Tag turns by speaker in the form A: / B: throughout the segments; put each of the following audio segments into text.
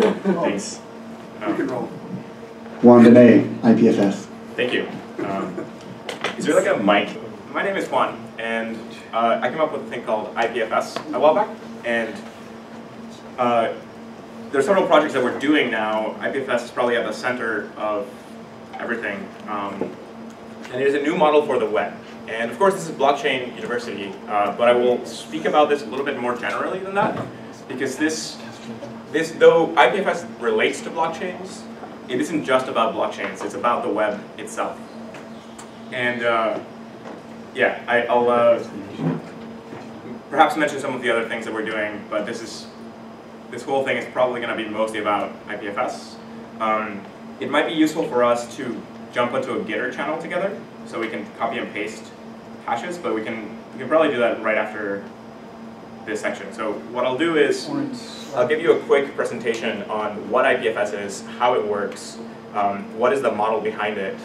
A: Cool, thanks.
B: You can
A: Um,
B: roll.
C: Juan Benet, IPFS.
A: Thank you. Um, is there like a mic? My name is Juan, and uh, I came up with a thing called IPFS a while back, and uh, there are several projects that we're doing now. IPFS is probably at the center of everything, um, and it is a new model for the web. And of course, this is Blockchain University, uh, but I will speak about this a little bit more generally than that, because this, this though IPFS relates to blockchains, it isn't just about blockchains, it's about the web itself. And uh, yeah, I, I'll uh, perhaps mention some of the other things that we're doing, but this is this whole thing is probably going to be mostly about IPFS. Um, it might be useful for us to jump into a Gitter channel together, so we can copy and paste hashes, but we can we can probably do that right after this section. So what I'll do is I'll give you a quick presentation on what IPFS is, how it works, um, what is the model behind it,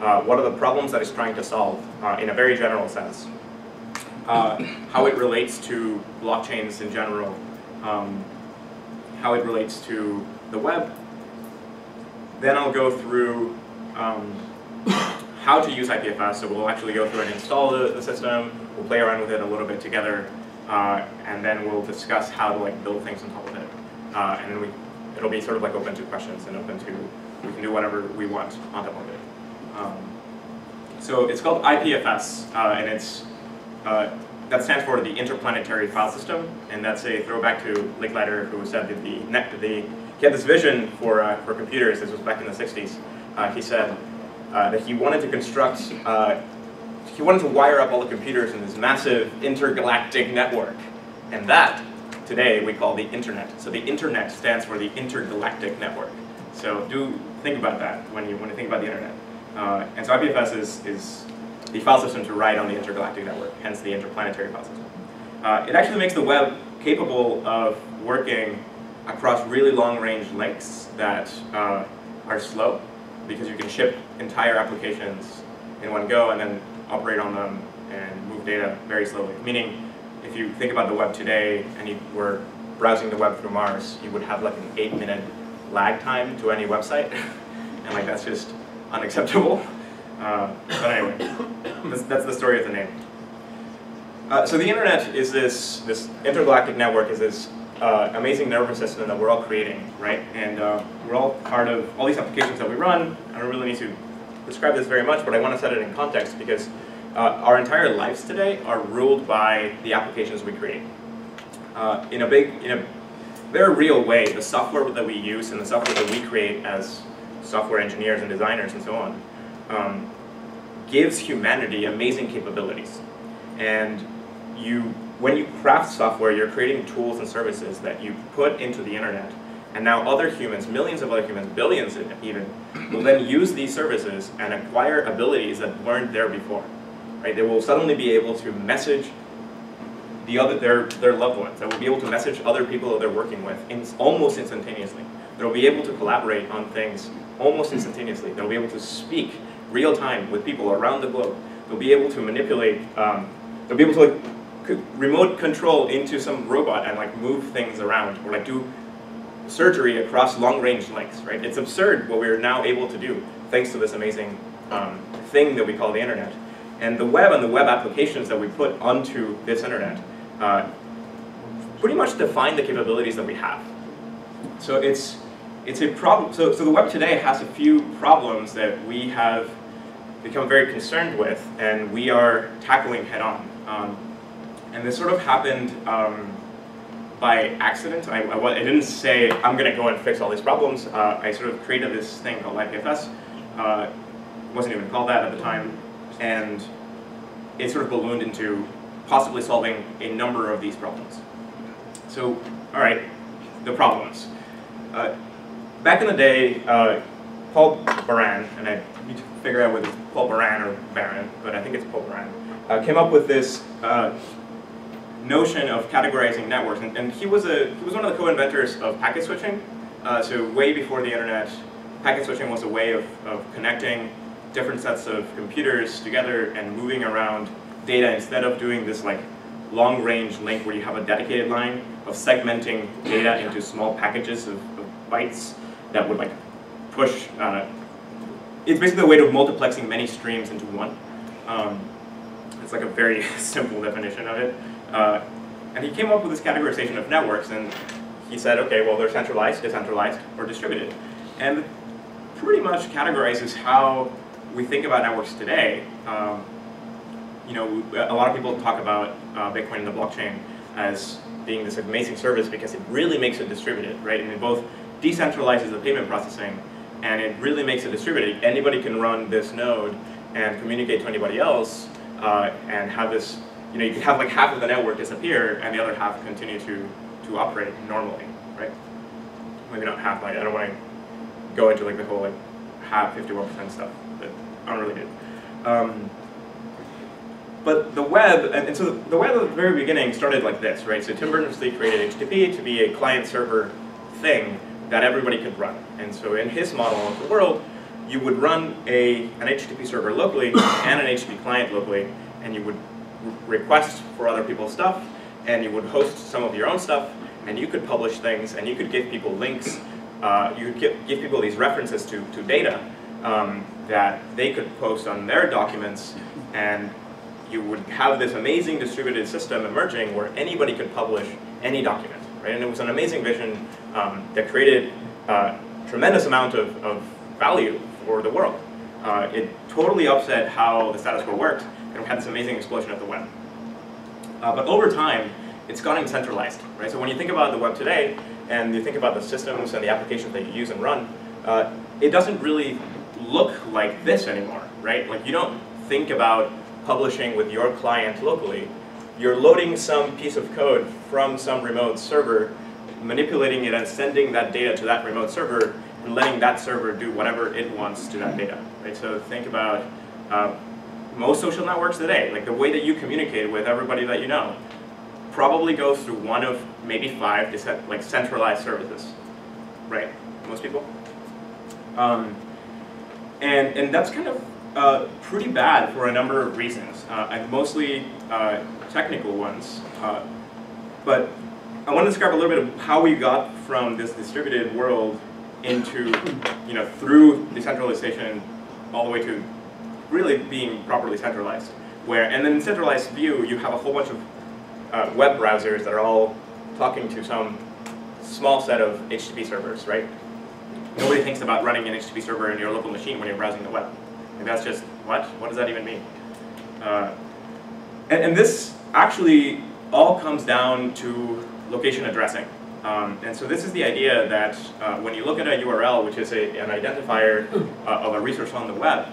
A: uh, what are the problems that it's trying to solve uh, in a very general sense, uh, how it relates to blockchains in general, um, how it relates to the web. Then I'll go through um, how to use IPFS, so we'll actually go through and install the, the system, we'll play around with it a little bit together, uh, and then we'll discuss how to like build things on top of it. Uh, and then we, it'll be sort of like open to questions and open to, we can do whatever we want on top of it. Um, so it's called IPFS, uh, and it's, uh, that stands for the Interplanetary File System, and that's a throwback to Licklider, who said that the, net, the he had this vision for, uh, for computers, this was back in the 60s. Uh, he said that he wanted to construct he wanted to wire up all the computers in this massive intergalactic network. And that, today, we call the internet. So the internet stands for the intergalactic network. So do think about that when you, when you think about the internet. Uh, and so IPFS is, is the file system to write on the intergalactic network, hence the interplanetary file system. Uh, it actually makes the web capable of working across really long-range links that uh, are slow, because you can ship entire applications in one go and then operate on them and move data very slowly. Meaning, if you think about the web today and you were browsing the web through Mars, you would have like an eight minute lag time to any website. and like that's just unacceptable. Uh, but anyway, that's, that's the story of the name. Uh, so the internet is this, this intergalactic network is this uh, amazing nervous system that we're all creating, right? And uh, we're all part of all these applications that we run. I don't really need to describe this very much, but I want to set it in context because uh, our entire lives today are ruled by the applications we create. Uh, in a big, in a very real way, the software that we use and the software that we create as software engineers and designers and so on um, gives humanity amazing capabilities. And you, when you craft software, you're creating tools and services that you put into the internet and now other humans, millions of other humans, billions even, will then use these services and acquire abilities that weren't there before. Right? They will suddenly be able to message the other, their, their loved ones. They will be able to message other people that they're working with in, almost instantaneously. They'll be able to collaborate on things almost instantaneously. They'll be able to speak real time with people around the globe. They'll be able to manipulate, um, they'll be able to like, remote control into some robot and like move things around or like do surgery across long-range links, right? It's absurd what we're now able to do thanks to this amazing um, thing that we call the internet. And the web and the web applications that we put onto this internet uh, pretty much define the capabilities that we have. So it's, it's a problem, so, so the web today has a few problems that we have become very concerned with and we are tackling head on. Um, and this sort of happened um, by accident. I, I, I, didn't say, I'm going to go and fix all these problems. Uh, I sort of created this thing called IPFS. Uh, wasn't even called that at the time. And it sort of ballooned into possibly solving a number of these problems. So, all right, the problems. Uh, back in the day, uh, Paul Baran, and I need to figure out whether it's Paul Baran or Baran, but I think it's Paul Baran, uh, came up with this uh, notion of categorizing networks, and, and, he was a he was one of the co-inventors of packet switching. Uh, so way before the internet, packet switching was a way of, of connecting different sets of computers together and moving around data instead of doing this like long-range link where you have a dedicated line of segmenting data into small packages of, of bytes that would like push. Uh, it's basically a way of multiplexing many streams into one. Um, it's like a very simple definition of it. Uh, and he came up with this categorization of networks, and he said, okay, well, they're centralized, decentralized, or distributed. And pretty much categorizes how we think about networks today. Um, you know, a lot of people talk about uh, Bitcoin and the blockchain as being this amazing service because it really makes it distributed, right? And it both decentralizes the payment processing and it really makes it distributed. Anybody can run this node and communicate to anybody else uh, and have this, you know, you can have like half of the network disappear and the other half continue to, to operate normally, right? Maybe not half, like, I don't want to go into like the whole like half, 51% stuff, but unrelated. Um, but the web, and, and, so the web at the very beginning started like this, right? So Tim Berners-Lee created HTTP to be a client-server thing that everybody could run. And so in his model of the world, you would run a, an HTTP server locally and an HTTP client locally, and you would request for other people's stuff, and you would host some of your own stuff, and you could publish things, and you could give people links, uh, you could give, people these references to, to data um, that they could post on their documents, and you would have this amazing distributed system emerging where anybody could publish any document, right? And it was an amazing vision um, that created a uh, tremendous amount of, of value for the world. Uh, it totally upset how the status quo worked, and we had this amazing explosion of the web. Uh, but over time, it's gotten centralized, right? So when you think about the web today, and you think about the systems and the applications that you use and run, uh, it doesn't really look like this anymore, right? Like you don't think about publishing with your client locally. You're loading some piece of code from some remote server, manipulating it and sending that data to that remote server, and letting that server do whatever it wants to that data. Right? So think about uh, most social networks today, like the way that you communicate with everybody that you know, probably goes through one of maybe five like centralized services, right? Most people. Um, and and that's kind of uh, pretty bad for a number of reasons, uh, and mostly uh, technical ones. Uh, but I want to describe a little bit of how we got from this distributed world into, you know, through decentralization all the way to really being properly centralized. Where, and then in centralized view, you have a whole bunch of uh, web browsers that are all talking to some small set of HTTP servers, right? Nobody thinks about running an HTTP server in your local machine when you're browsing the web. And that's just, what? What does that even mean? Uh, and, and, this actually all comes down to location addressing. Um, and so this is the idea that uh, when you look at a URL, which is a, an identifier uh, of a resource on the web,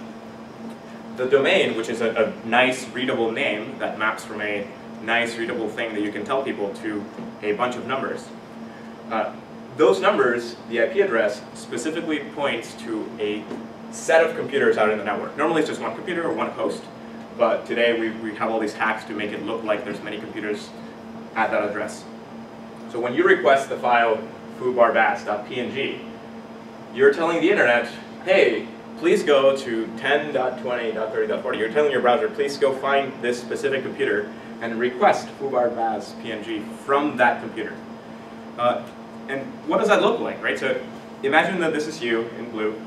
A: the domain, which is a, a, nice readable name that maps from a nice readable thing that you can tell people to a bunch of numbers. Uh, those numbers, the IP address, specifically points to a set of computers out in the network. Normally it's just one computer or one host, but today we, we have all these hacks to make it look like there's many computers at that address. So when you request the file foobarbaz.png, you're telling the internet, hey, please go to 10.20.30.40. You're telling your browser, please go find this specific computer and request foobarbaz.png from that computer. Uh, and what does that look like, right? So imagine that this is you in blue,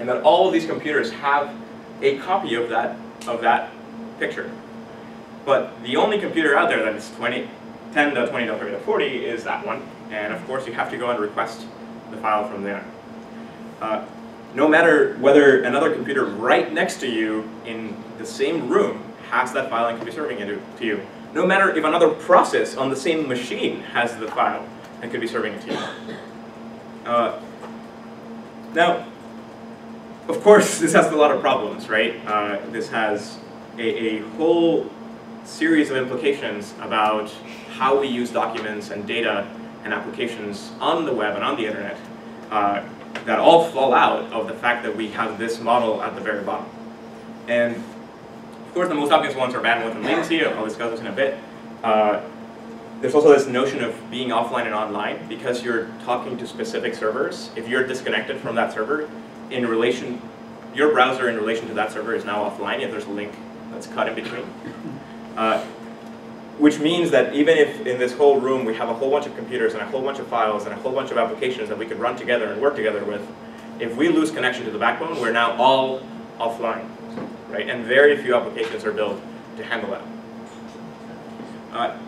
A: and that all of these computers have a copy of that, of that picture. But the only computer out there that is 20, 10.20.30.40 is that one. And of course you have to go and request the file from there. Uh, no matter whether another computer right next to you in the same room has that file and can be serving it to you. No matter if another process on the same machine has the file and could be serving it to you. Uh, now, of course, this has a lot of problems, right? Uh, this has a, a, whole series of implications about how we use documents and data and applications on the web and on the internet uh, that all fall out of the fact that we have this model at the very bottom. And of course, the most obvious ones are bandwidth and latency. I'll discuss this in a bit. Uh, there's also this notion of being offline and online because you're talking to specific servers. If you're disconnected from that server, in relation, your browser in relation to that server is now offline if there's a link that's cut in between. Uh, which means that even if in this whole room we have a whole bunch of computers and a whole bunch of files and a whole bunch of applications that we could run together and work together with, if we lose connection to the backbone, we're now all offline, right? And very few applications are built to handle that. Uh,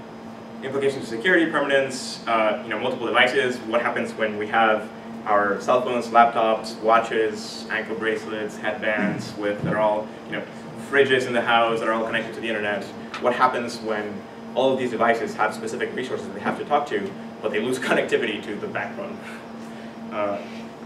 A: implications of security, permanence, uh, you know, multiple devices, what happens when we have our cell phones, laptops, watches, ankle bracelets, headbands with that are all, you know, fridges in the house that are all connected to the internet. What happens when all of these devices have specific resources they have to talk to, but they lose connectivity to the backbone? Uh,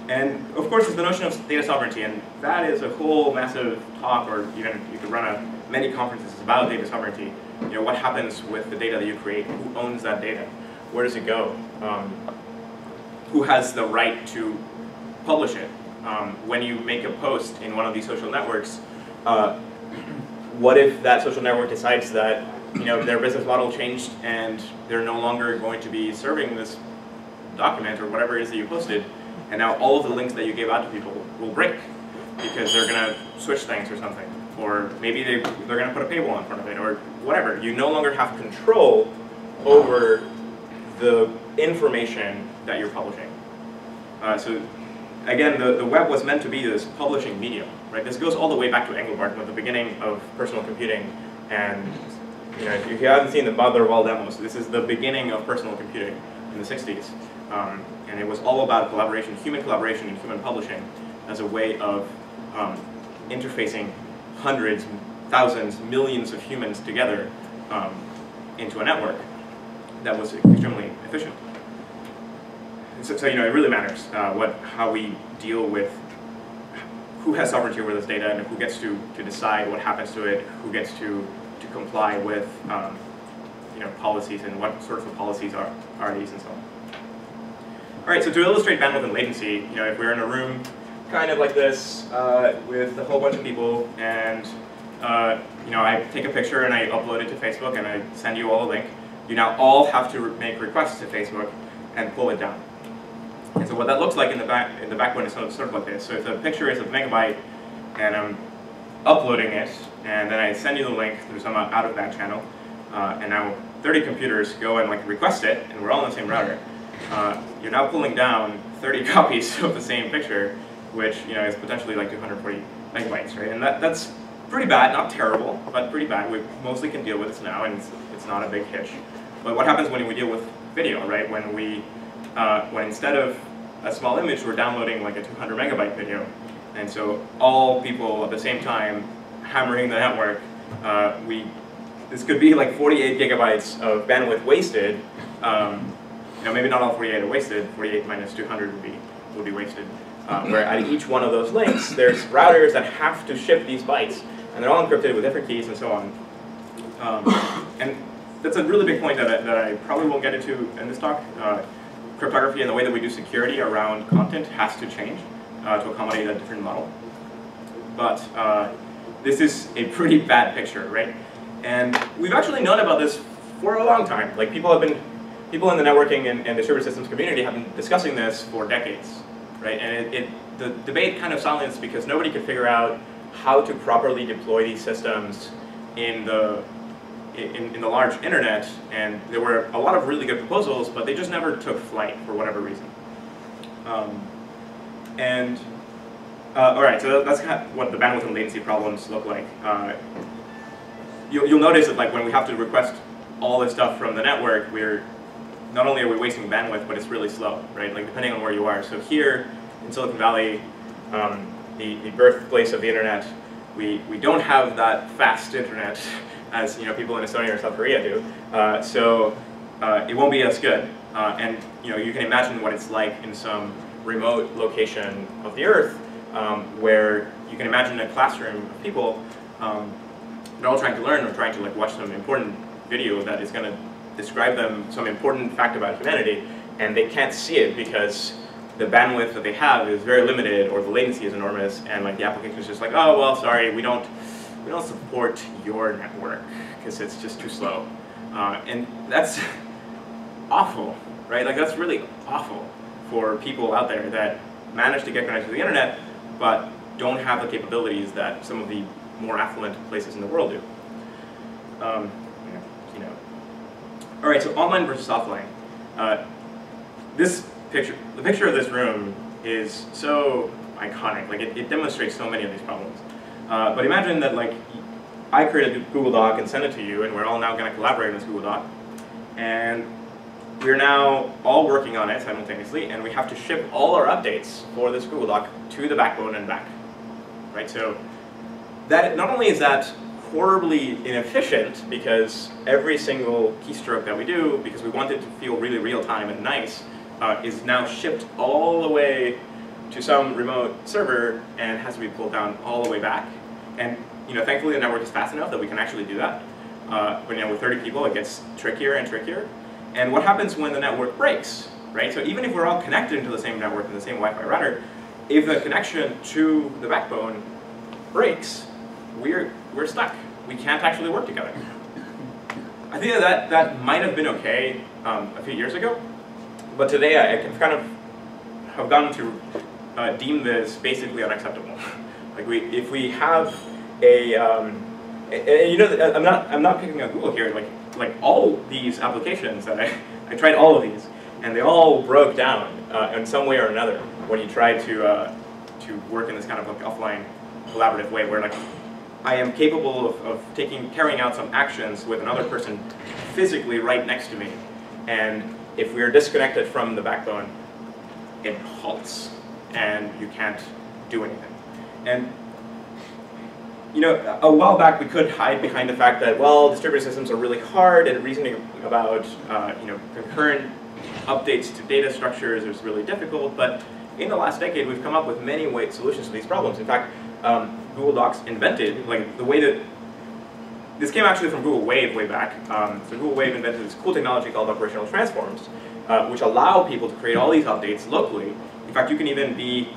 A: and of course, there's the notion of data sovereignty, and that is a whole massive talk, or even you could run a, many conferences about data sovereignty. You know, what happens with the data that you create? Who owns that data? Where does it go? Um, who has the right to publish it? Um, when you make a post in one of these social networks, uh, what if that social network decides that you know their business model changed and they're no longer going to be serving this document or whatever it is that you posted, and now all of the links that you gave out to people will break because they're going to switch things or something. Or maybe they, they're going to put a paywall in front of it or whatever. You no longer have control over the information that you're publishing. Uh, so again, the, the web was meant to be this publishing medium, right? This goes all the way back to Engelbart, with the beginning of personal computing. And you know, if you haven't seen the Wall demos, this is the beginning of personal computing in the 60s. Um, and it was all about collaboration, human collaboration and human publishing as a way of um, interfacing hundreds, thousands, millions of humans together um, into a network that was extremely efficient. So, so, you know, it really matters uh, what how we deal with who has sovereignty over this data and who gets to, to decide what happens to it, who gets to, to comply with um, you know, policies and what sorts of policies are, are these and so on. All right, so to illustrate bandwidth and latency, you know, if we're in a room kind of like this uh, with a whole bunch of people and uh, you know, I take a picture and I upload it to Facebook and I send you all a link, you now all have to make requests to Facebook and pull it down. And so what that looks like in the back in the backbone is sort of, sort of like this. So if the picture is a megabyte and I'm uploading it, and then I send you the link through some out of that channel, uh, and now 30 computers go and like request it, and we're all on the same router uh, you're now pulling down 30 copies of the same picture, which you know is potentially like 240 megabytes, right? And that, that's pretty bad, not terrible, but pretty bad. We mostly can deal with this now, and it's, it's not a big hitch. But what happens when we deal with video, right? When we, uh, when instead of a small image, we're downloading like a 200 megabyte video, and so all people at the same time hammering the network, uh, we, this could be like 48 gigabytes of bandwidth wasted, um, you know, maybe not all 48 are wasted, 48 minus 200 would be, would be wasted. Uh, where at each one of those links, there's routers that have to ship these bytes, and they're all encrypted with different keys and so on. Um, and that's a really big point that I, that I probably won't get into in this talk. Uh, cryptography and the way that we do security around content has to change to accommodate a different model. But uh, this is a pretty bad picture, right? And we've actually known about this for a long time. Like people have been people in the networking and, and distributed systems community have been discussing this for decades, right? And it, it, the debate kind of silenced because nobody could figure out how to properly deploy these systems in the in, in, the large internet, and there were a lot of really good proposals, but they just never took flight for whatever reason. Um, and uh, all right, so that's kind of what the bandwidth and latency problems look like. Uh, you'll, you'll notice that like when we have to request all this stuff from the network, we're not only are we wasting bandwidth, but it's really slow, right? Like depending on where you are. So here in Silicon Valley, um, the, the birthplace of the internet, we, we don't have that fast internet as you know people in Estonia or South Korea do. Uh, so uh, it won't be as good. Uh, and you know you can imagine what it's like in some remote location of the Earth, um, where you can imagine a classroom of people. Um, they're all trying to learn or trying to like watch some important video that is going to describe them some important fact about humanity, and they can't see it because the bandwidth that they have is very limited, or the latency is enormous, and like the application is just like, oh well, sorry, we don't we don't support your network because it's just too slow, uh, and that's awful, right? Like that's really awful for people out there that manage to get connected to the internet, but don't have the capabilities that some of the more affluent places in the world do. Um, you know, All right, so online versus offline. Uh, this picture, the picture of this room is so iconic. Like it, it demonstrates so many of these problems. Uh, but imagine that like I created a Google Doc and sent it to you, and we're all now going to collaborate in this Google Doc, and we're now all working on it simultaneously, and we have to ship all our updates for this Google Doc to the backbone and back. Right. So that not only is that horribly inefficient because every single keystroke that we do, because we want it to feel really real time and nice, uh, is now shipped all the way to some remote server and has to be pulled down all the way back. And you know, thankfully the network is fast enough that we can actually do that. Uh, but you know, with 30 people, it gets trickier and trickier. And what happens when the network breaks, right? So even if we're all connected into the same network in the same Wi-Fi router, if the connection to the backbone breaks, we're, we're stuck. We can't actually work together. I think that that might have been okay um, a few years ago, but today I, kind of have gotten to uh, deem this basically unacceptable. like we, if we have a, um, and, and you know, I'm not, I'm not picking on Google here. Like, like all these applications that I, I tried all of these, and they all broke down uh, in some way or another when you try to uh, to work in this kind of like offline collaborative way, where like I am capable of, of taking carrying out some actions with another person physically right next to me, and if we are disconnected from the backbone, it halts, and you can't do anything. And you know, a while back we could hide behind the fact that, well, distributed systems are really hard and reasoning about, uh, you know, concurrent updates to data structures is really difficult, but in the last decade we've come up with many way solutions to these problems. In fact, um, Google Docs invented, like the way that, this came actually from Google Wave way back. Um, so Google Wave invented this cool technology called operational transforms, uh, which allow people to create all these updates locally. In fact, you can even be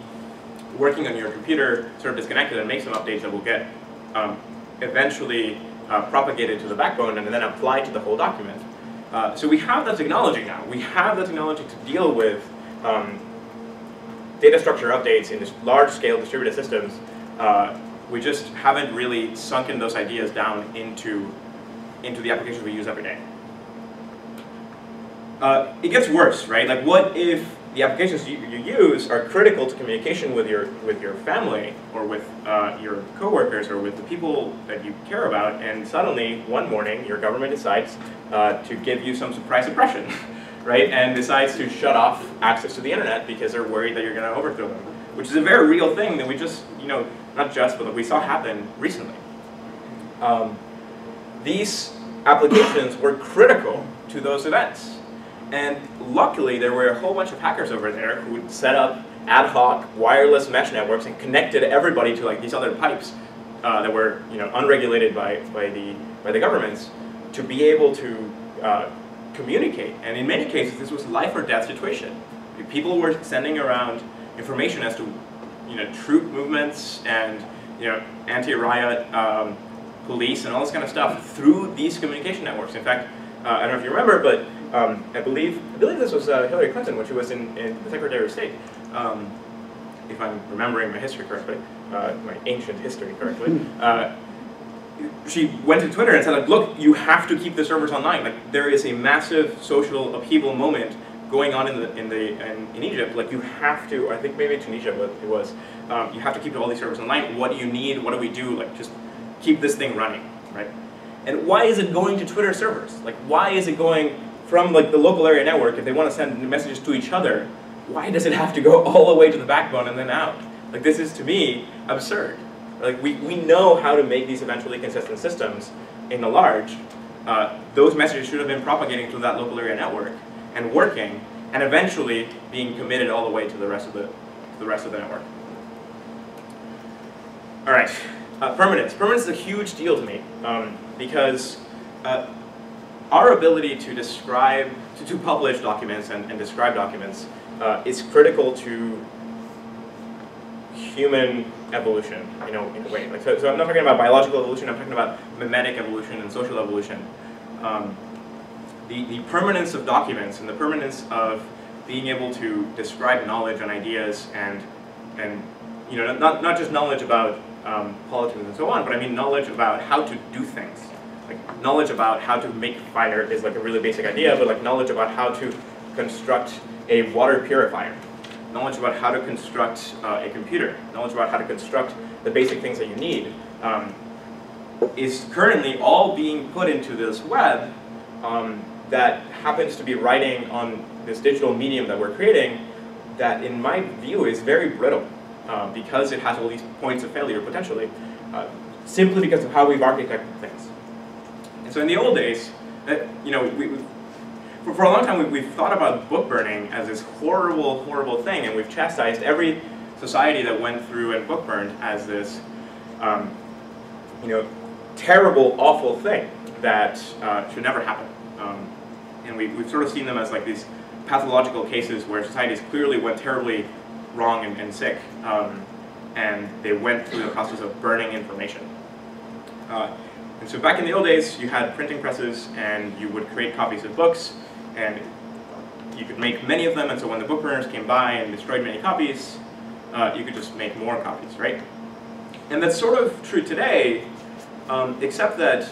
A: working on your computer sort of disconnected and make some updates that will get um, eventually uh, propagated to the backbone and then applied to the whole document. Uh, so we have that technology now. We have the technology to deal with um, data structure updates in large-scale distributed systems. Uh, we just haven't really sunken those ideas down into, into the applications we use every day. Uh, it gets worse, right? Like what if the applications you, you, use are critical to communication with your with your family or with uh, your coworkers or with the people that you care about, and suddenly one morning your government decides uh, to give you some surprise suppression, right? And decides to shut off access to the internet because they're worried that you're going to overthrow them, which is a very real thing that we just you know not just but we saw happen recently. Um, these applications were critical to those events. And luckily, there were a whole bunch of hackers over there who set up ad hoc wireless mesh networks and connected everybody to like these other pipes uh, that were you know unregulated by by the by the governments to be able to uh, communicate. And in many cases, this was life or death situation. People were sending around information as to you know troop movements and you know anti-riot um, police and all this kind of stuff through these communication networks. In fact, uh, I don't know if you remember, but um, I believe I believe this was uh, Hillary Clinton when she was in, in the Secretary of State. Um, if I'm remembering my history correctly, uh, my ancient history correctly, uh, she went to Twitter and said, like, look, you have to keep the servers online. Like, there is a massive social upheaval moment going on in the in the in, in Egypt. Like, you have to. I think maybe Tunisia, but it was. Um, you have to keep all these servers online. What do you need? What do we do? Like, just keep this thing running, right? And why is it going to Twitter servers? Like, why is it going from like the local area network, if they want to send messages to each other, why does it have to go all the way to the backbone and then out? Like this is to me absurd. Like we, we know how to make these eventually consistent systems in the large. Uh, those messages should have been propagating through that local area network and working, and eventually being committed all the way to the rest of the the rest of the network. All right, uh, permanence. Permanence is a huge deal to me um, because uh, our ability to describe, to, to publish documents and, and describe documents uh, is critical to human evolution, you know, in a way. Like, so, so, I'm not talking about biological evolution, I'm talking about mimetic evolution and social evolution. Um, the, the permanence of documents and the permanence of being able to describe knowledge and ideas and, and you know, not, not just knowledge about um, politics and so on, but I mean knowledge about how to do things. Like knowledge about how to make fire is like a really basic idea, but like knowledge about how to construct a water purifier, knowledge about how to construct uh, a computer, knowledge about how to construct the basic things that you need, um, is currently all being put into this web um, that happens to be writing on this digital medium that we're creating that in my view is very brittle uh, because it has all these points of failure potentially, uh, simply because of how we've architected things. And so in the old days, uh, you know, we, we, for, a long time we, have thought about book burning as this horrible, horrible thing, and we've chastised every society that went through and book burned as this, um, you know, terrible, awful thing that uh, should never happen. Um, and we, we've sort of seen them as like these pathological cases where societies clearly went terribly wrong and, and sick, um, and they went through the process of burning information. Uh, and so back in the old days, you had printing presses, and you would create copies of books, and you could make many of them, and so when the book burners came by and destroyed many copies, uh, you could just make more copies, right? And that's sort of true today, um, except that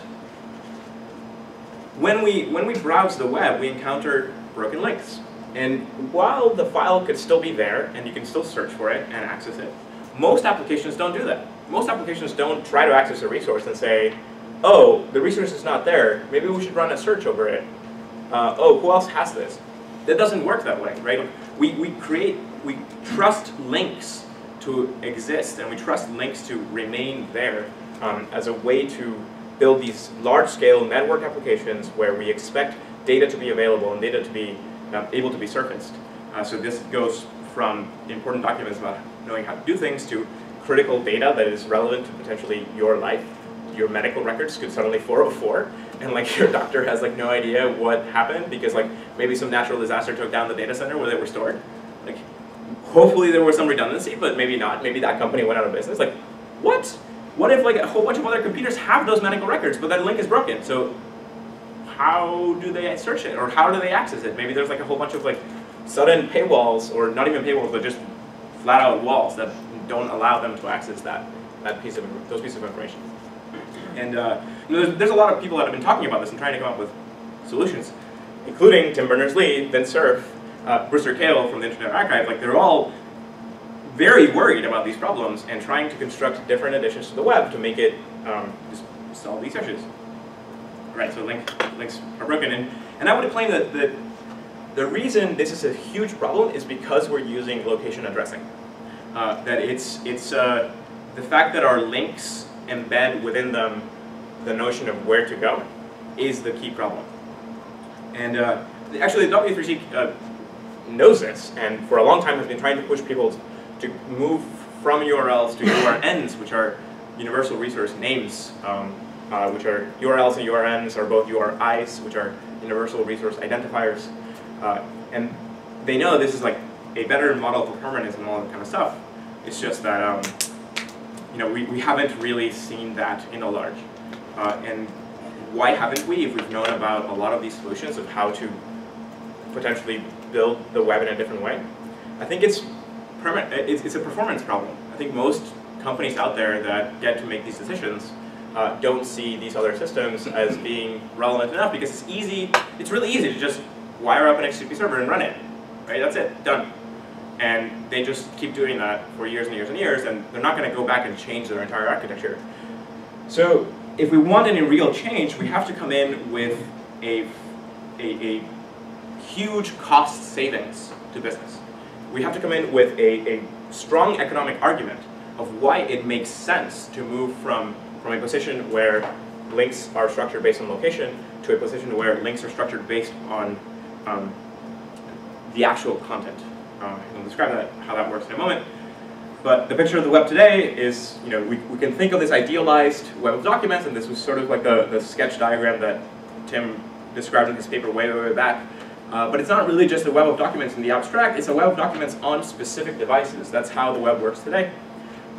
A: when we, when we browse the web, we encounter broken links. And while the file could still be there, and you can still search for it and access it, most applications don't do that. Most applications don't try to access a resource and say, oh, the resource is not there, maybe we should run a search over it. Uh, oh, who else has this? That doesn't work that way, right? We, we create, we trust links to exist, and we trust links to remain there um, as a way to build these large-scale network applications where we expect data to be available and data to be able to be surfaced. Uh, so this goes from important documents about knowing how to do things to critical data that is relevant to potentially your life. Your medical records could suddenly 404 and like your doctor has like no idea what happened because like maybe some natural disaster took down the data center where they were stored. Like hopefully there was some redundancy, but maybe not. Maybe that company went out of business. Like what? What if like a whole bunch of other computers have those medical records, but that link is broken? So how do they search it or how do they access it? Maybe there's like a whole bunch of like sudden paywalls or not even paywalls, but just flat out walls that don't allow them to access that, that piece of, those pieces of information. And uh, you know, there's, there's, a lot of people that have been talking about this and trying to come up with solutions, including Tim Berners-Lee, Vint Cerf, uh, Brewster Kahle from the Internet Archive. Like they're all very worried about these problems and trying to construct different additions to the web to make it um, just solve these issues. Right, so link, links are broken. And, and I would claim that, that the reason this is a huge problem is because we're using location addressing. Uh, that it's, it's uh, the fact that our links embed within them the notion of where to go is the key problem. And uh, actually, the W3C uh, knows this, and for a long time has been trying to push people to move from URLs to URNs, which are universal resource names um, uh, which are URLs and URNs are both URIs, which are universal resource identifiers. Uh, and they know this is like a better model for permanence and all that kind of stuff. It's just that um, you know we, we haven't really seen that in a large. Uh, and why haven't we if we've known about a lot of these solutions of how to potentially build the web in a different way? I think it's, it's, it's a performance problem. I think most companies out there that get to make these decisions uh, don't see these other systems as being relevant enough because it's easy, it's really easy to just wire up an HTTP server and run it, right? That's it, done. And they just keep doing that for years and years and years, and they're not going to go back and change their entire architecture. So if we want any real change, we have to come in with a, a, a huge cost savings to business. We have to come in with a, a strong economic argument of why it makes sense to move from from a position where links are structured based on location to a position where links are structured based on um, the actual content. Uh, I'll describe that, how that works in a moment. But the picture of the web today is, you know, we, we can think of this idealized web of documents, and this was sort of like the, the sketch diagram that Tim described in his paper way, way, way back. Uh, but it's not really just a web of documents in the abstract, it's a web of documents on specific devices. That's how the web works today,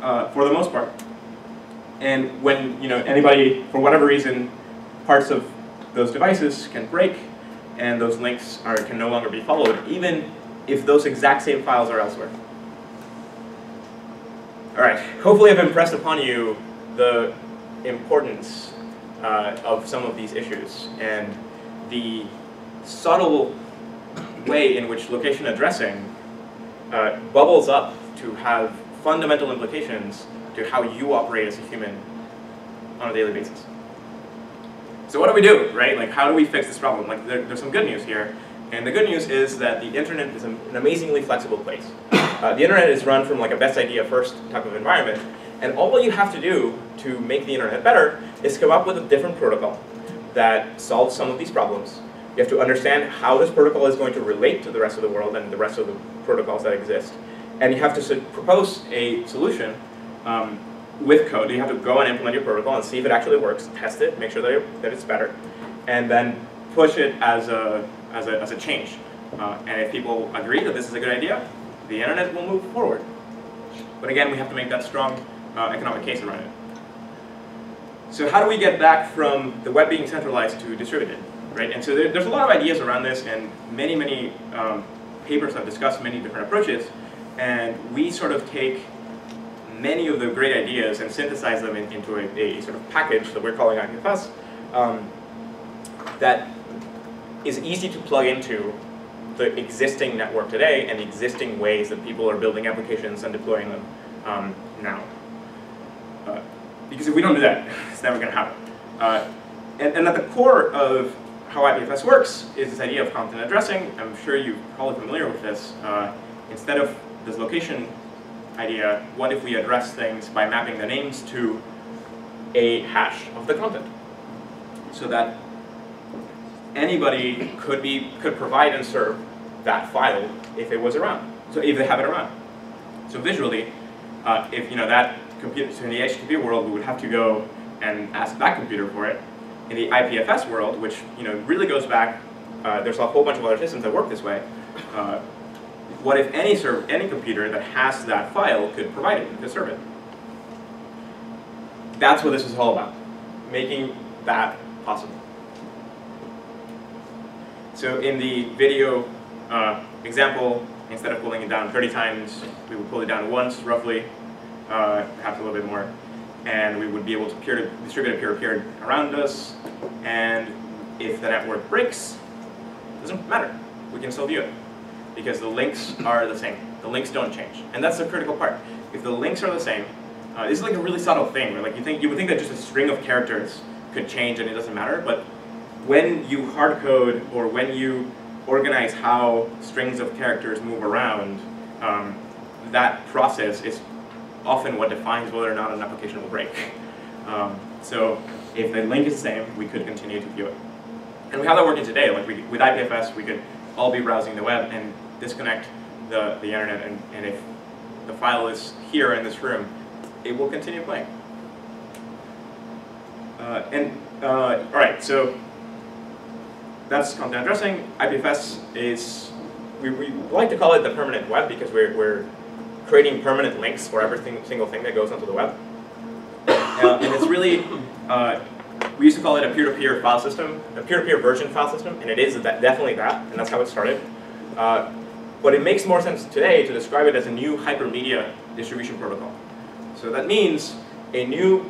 A: uh, for the most part. And when you know anybody, for whatever reason, parts of those devices can break, and those links are, can no longer be followed, even if those exact same files are elsewhere. All right, hopefully I've impressed upon you the importance uh, of some of these issues. And the subtle way in which location addressing uh, bubbles up to have fundamental implications to how you operate as a human on a daily basis. So what do we do, right? Like, how do we fix this problem? Like, there, there's some good news here. And the good news is that the internet is an amazingly flexible place. Uh, the internet is run from like a best idea first type of environment. And all you have to do to make the internet better is come up with a different protocol that solves some of these problems. You have to understand how this protocol is going to relate to the rest of the world and the rest of the protocols that exist. And you have to propose a solution um, with code. You have to go and implement your protocol and see if it actually works, test it, make sure that, it, that it's better, and then push it as a, as a, as a change. Uh, and if people agree that this is a good idea, the internet will move forward. But again, we have to make that strong uh, economic case around it. So how do we get back from the web being centralized to distributed? Right? And so there, there's a lot of ideas around this, and many, many um, papers have discussed many different approaches. And we sort of take many of the great ideas and synthesize them in, into a, a, sort of package that we're calling IPFS um, that is easy to plug into the existing network today and the existing ways that people are building applications and deploying them um, now. Uh, because if we don't do that, it's never going to happen. Uh, and, and, at the core of how IPFS works is this idea of content addressing. I'm sure you're probably familiar with this. Uh, instead of this location idea, what if we address things by mapping the names to a hash of the content? So that anybody could be could provide and serve that file if it was around. So if they have it around. So visually, uh, if you know that computer, so in the HTTP world, we would have to go and ask that computer for it. In the IPFS world, which you know really goes back, uh, there's a whole bunch of other systems that work this way. Uh, what if any serve, any computer that has that file could provide it, could serve it? That's what this is all about, making that possible. So in the video uh, example, instead of pulling it down 30 times, we would pull it down once, roughly, uh, perhaps a little bit more. And we would be able to peer to distribute it peer-to-peer -peer around us. And if the network breaks, doesn't matter. We can still view it because the links are the same. The links don't change. And that's the critical part. If the links are the same, uh, this is like a really subtle thing where like you think you would think that just a string of characters could change and it doesn't matter, but when you hard code or when you organize how strings of characters move around, um, that process is often what defines whether or not an application will break. Um, so if the link is the same, we could continue to view it. And we have that working today. Like we, with IPFS, we could all be browsing the web and disconnect the, the internet, and, and if the file is here in this room, it will continue playing. Uh, and uh, all right, so that's content addressing. IPFS is, we, we like to call it the permanent web because we're, we're creating permanent links for every single thing that goes onto the web. Uh, and it's really, uh, we used to call it a peer-to-peer -peer file system, a peer-to-peer -peer version file system, and it is definitely that, and that's how it started. Uh, but it makes more sense today to describe it as a new hypermedia distribution protocol. So that means a new,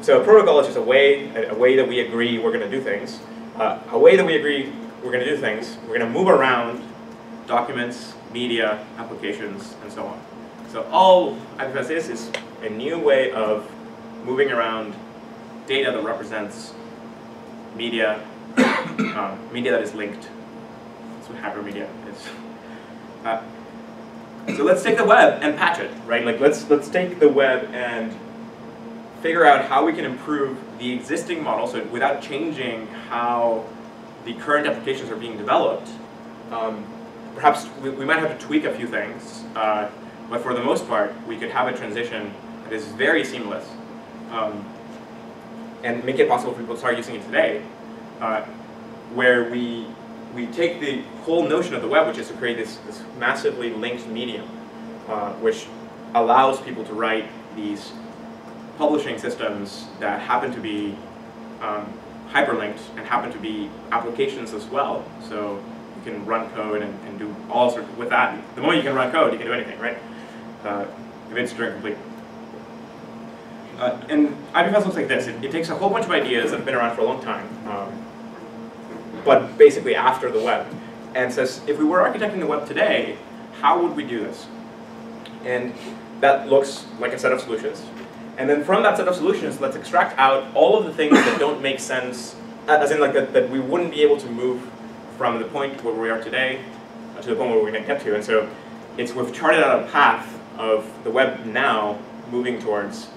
A: so a protocol is just a way, a, way that we agree we're going to do things, uh, a way that we agree we're going to do things, we're going to move around documents, media, applications, and so on. So all IPFS is is a new way of moving around data that represents media, um, media that is linked. That's what hypermedia. Uh, so let's take the web and patch it, right? Like let's let's take the web and figure out how we can improve the existing model, so without changing how the current applications are being developed. Um, perhaps we, we, might have to tweak a few things, uh, but for the most part, we could have a transition that is very seamless um, and make it possible for people to start using it today, uh, where we, we take the whole notion of the web, which is to create this, this massively linked medium, uh, which allows people to write these publishing systems that happen to be um, hyperlinked and happen to be applications as well. So you can run code and, and do all sorts of, with that. The moment you can run code, you can do anything, right? Uh, if it's Turing complete. Uh, and IPFS looks like this. It, it, takes a whole bunch of ideas that have been around for a long time, um, but basically after the web, and says, if we were architecting the web today, how would we do this? And that looks like a set of solutions. And then from that set of solutions, let's extract out all of the things that don't make sense, uh, as in like that, that we wouldn't be able to move from the point where we are today uh, to the point where we're going to get to. And so it's we've charted out a path of the web now moving towards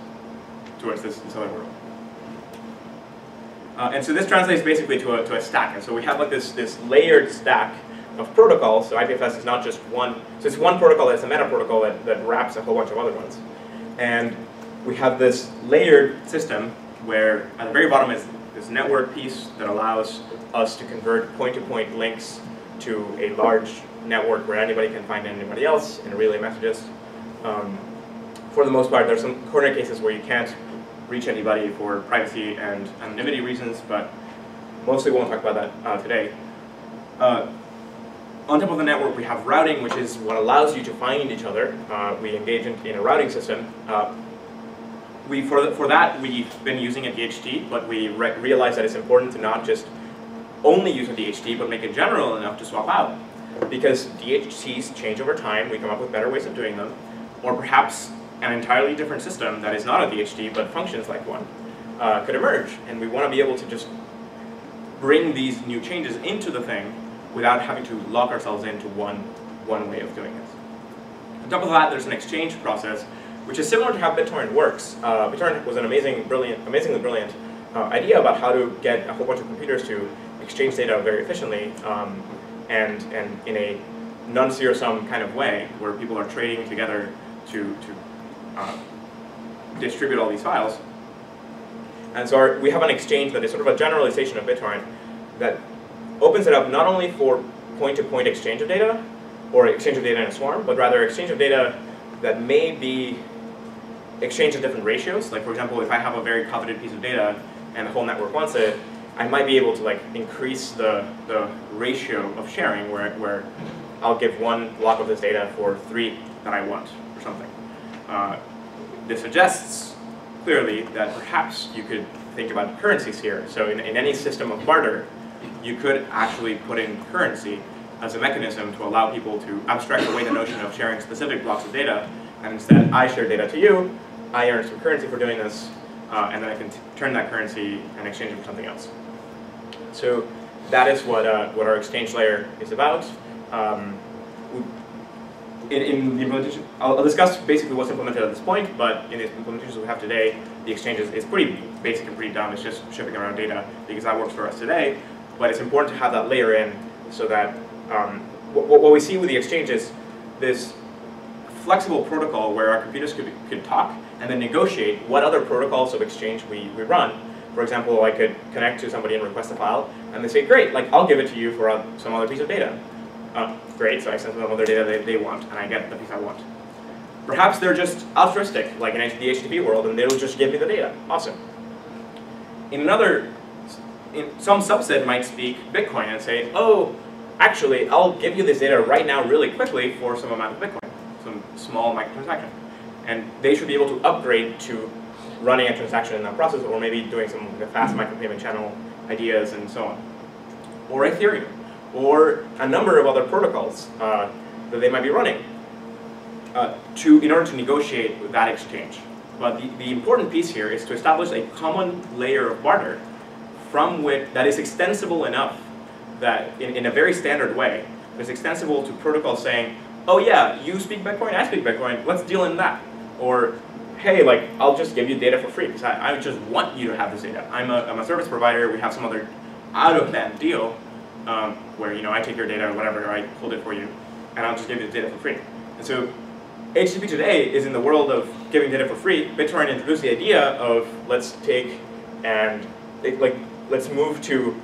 A: towards this, this other world. Uh, and so this translates basically to a, to a stack. And so we have like this, this layered stack of protocols. So IPFS is not just one, so it's one protocol that's a meta protocol that, that wraps a whole bunch of other ones. And we have this layered system where at the very bottom is this network piece that allows us to convert point-to-point -point links to a large network where anybody can find anybody else and relay messages. Um, for the most part, there's some corner cases where you can't reach anybody for privacy and anonymity reasons, but mostly we won't talk about that uh, today. Uh, on top of the network, we have routing, which is what allows you to find each other. Uh, we engage in, in, a routing system. Uh, we, for, the, for that, we've been using a DHT, but we re realize that it's important to not just only use a DHT, but make it general enough to swap out. Because DHTs change over time, we come up with better ways of doing them, or perhaps an entirely different system that is not a DHT, but functions like one, uh, could emerge. And we want to be able to just bring these new changes into the thing without having to lock ourselves into one, one way of doing it. On top of that, there's an exchange process, which is similar to how BitTorrent works. Uh, BitTorrent was an amazing, brilliant, amazingly brilliant uh, idea about how to get a whole bunch of computers to exchange data very efficiently um, and, and in a non-zero sum kind of way, where people are trading together to, to uh, distribute all these files. And so our, we have an exchange that is sort of a generalization of BitTorrent that opens it up not only for point-to-point -point exchange of data, or exchange of data in a swarm, but rather exchange of data that may be exchanged at different ratios. Like for example, if I have a very coveted piece of data and the whole network wants it, I might be able to like increase the, the ratio of sharing where, where I'll give one block of this data for three that I want or something. Uh, this suggests clearly that perhaps you could think about currencies here. So in, in any system of barter, you could actually put in currency as a mechanism to allow people to abstract away the notion of sharing specific blocks of data, and instead I share data to you, I earn some currency for doing this, uh, and then I can turn that currency and exchange it for something else. So that is what, uh, what our exchange layer is about. Um, in, in, the implementation, I'll, I'll, discuss basically what's implemented at this point, but in the implementations we have today, the exchange is, is pretty basic and pretty dumb. It's just shipping around data because that works for us today but it's important to have that layer in so that um, what, what we see with the exchange is this flexible protocol where our computers could, could talk and then negotiate what other protocols of exchange we, we run. For example, I could connect to somebody and request a file, and they say, great, like I'll give it to you for uh, some other piece of data. Uh, great, so I send them all other data they, they want, and I get the piece I want. Perhaps they're just altruistic, like in the HTTP world, and they'll just give me the data. Awesome. In another in some subset might speak Bitcoin and say, oh, actually, I'll give you this data right now really quickly for some amount of Bitcoin, some small microtransaction. And they should be able to upgrade to running a transaction in that process or maybe doing some fast micropayment channel ideas and so on. Or Ethereum, or a number of other protocols uh, that they might be running uh, to, in order to negotiate with that exchange. But the, the important piece here is to establish a common layer of barter from which, that is extensible enough that in, in a very standard way, it's extensible to protocols saying, oh yeah, you speak Bitcoin, I speak Bitcoin, let's deal in that. Or, hey, like, I'll just give you data for free because I, I just want you to have this data. I'm a, I'm a service provider, we have some other out of that deal um, where, you know, I take your data or whatever, or I hold it for you, and I'll just give you the data for free. And so HTTP today is in the world of giving data for free. BitTorrent introduced the idea of let's take and like let's move to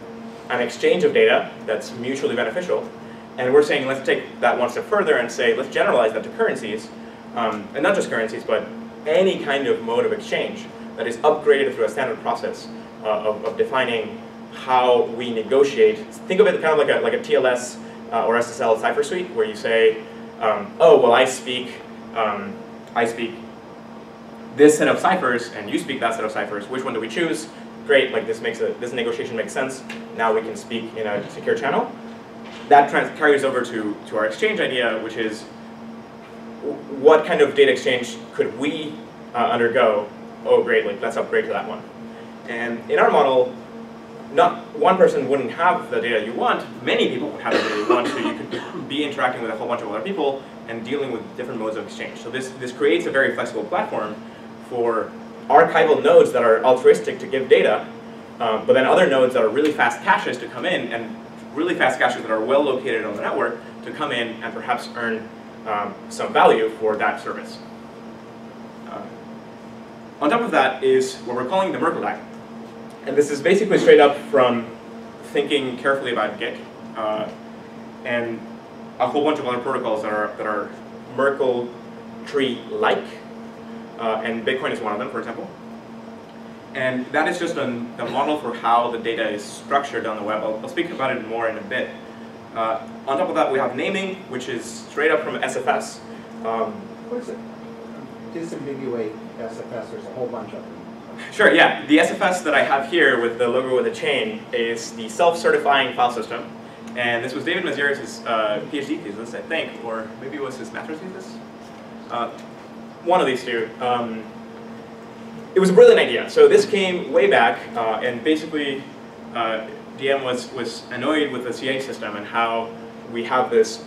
A: an exchange of data that's mutually beneficial. And we're saying let's take that one step further and say let's generalize that to currencies, um, and not just currencies, but any kind of mode of exchange that is upgraded through a standard process uh, of, of, defining how we negotiate. Think of it kind of like a, like a TLS uh, or SSL cipher suite, where you say, um, oh, well, I speak, um, I speak this set of ciphers and you speak that set of ciphers, which one do we choose? Great, like this makes a, this negotiation makes sense. Now we can speak in a secure channel. That carries over to, to our exchange idea, which is what kind of data exchange could we uh, undergo? Oh, great, like let's upgrade to that one. And in our model, not one person wouldn't have the data you want, many people would have the data you want, so you could be interacting with a whole bunch of other people and dealing with different modes of exchange. So this, this creates a very flexible platform for archival nodes that are altruistic to give data, um, but then other nodes that are really fast caches to come in, and really fast caches that are well located on the network to come in and perhaps earn um, some value for that service. Uh, on top of that is what we're calling the Merkle DAG. And this is basically straight up from thinking carefully about Git uh, and a whole bunch of other protocols that are, that are Merkle tree-like, uh, and Bitcoin is one of them, for example. And that is just a, the model for how the data is structured on the web. I'll, I'll speak about it more in a bit. Uh, on top of that, we have naming, which is straight up from SFS. Um,
B: what is it? Disambiguate SFS, there's a whole bunch of them.
A: Sure, yeah. The SFS that I have here with the logo with a chain is the self-certifying file system. And this was David Mazieres' uh, PhD thesis, I think, or maybe it was his master's thesis? Uh, one of these two. Um, it was a brilliant idea. So this came way back, uh, and basically uh, DM was, was annoyed with the CA system and how we have this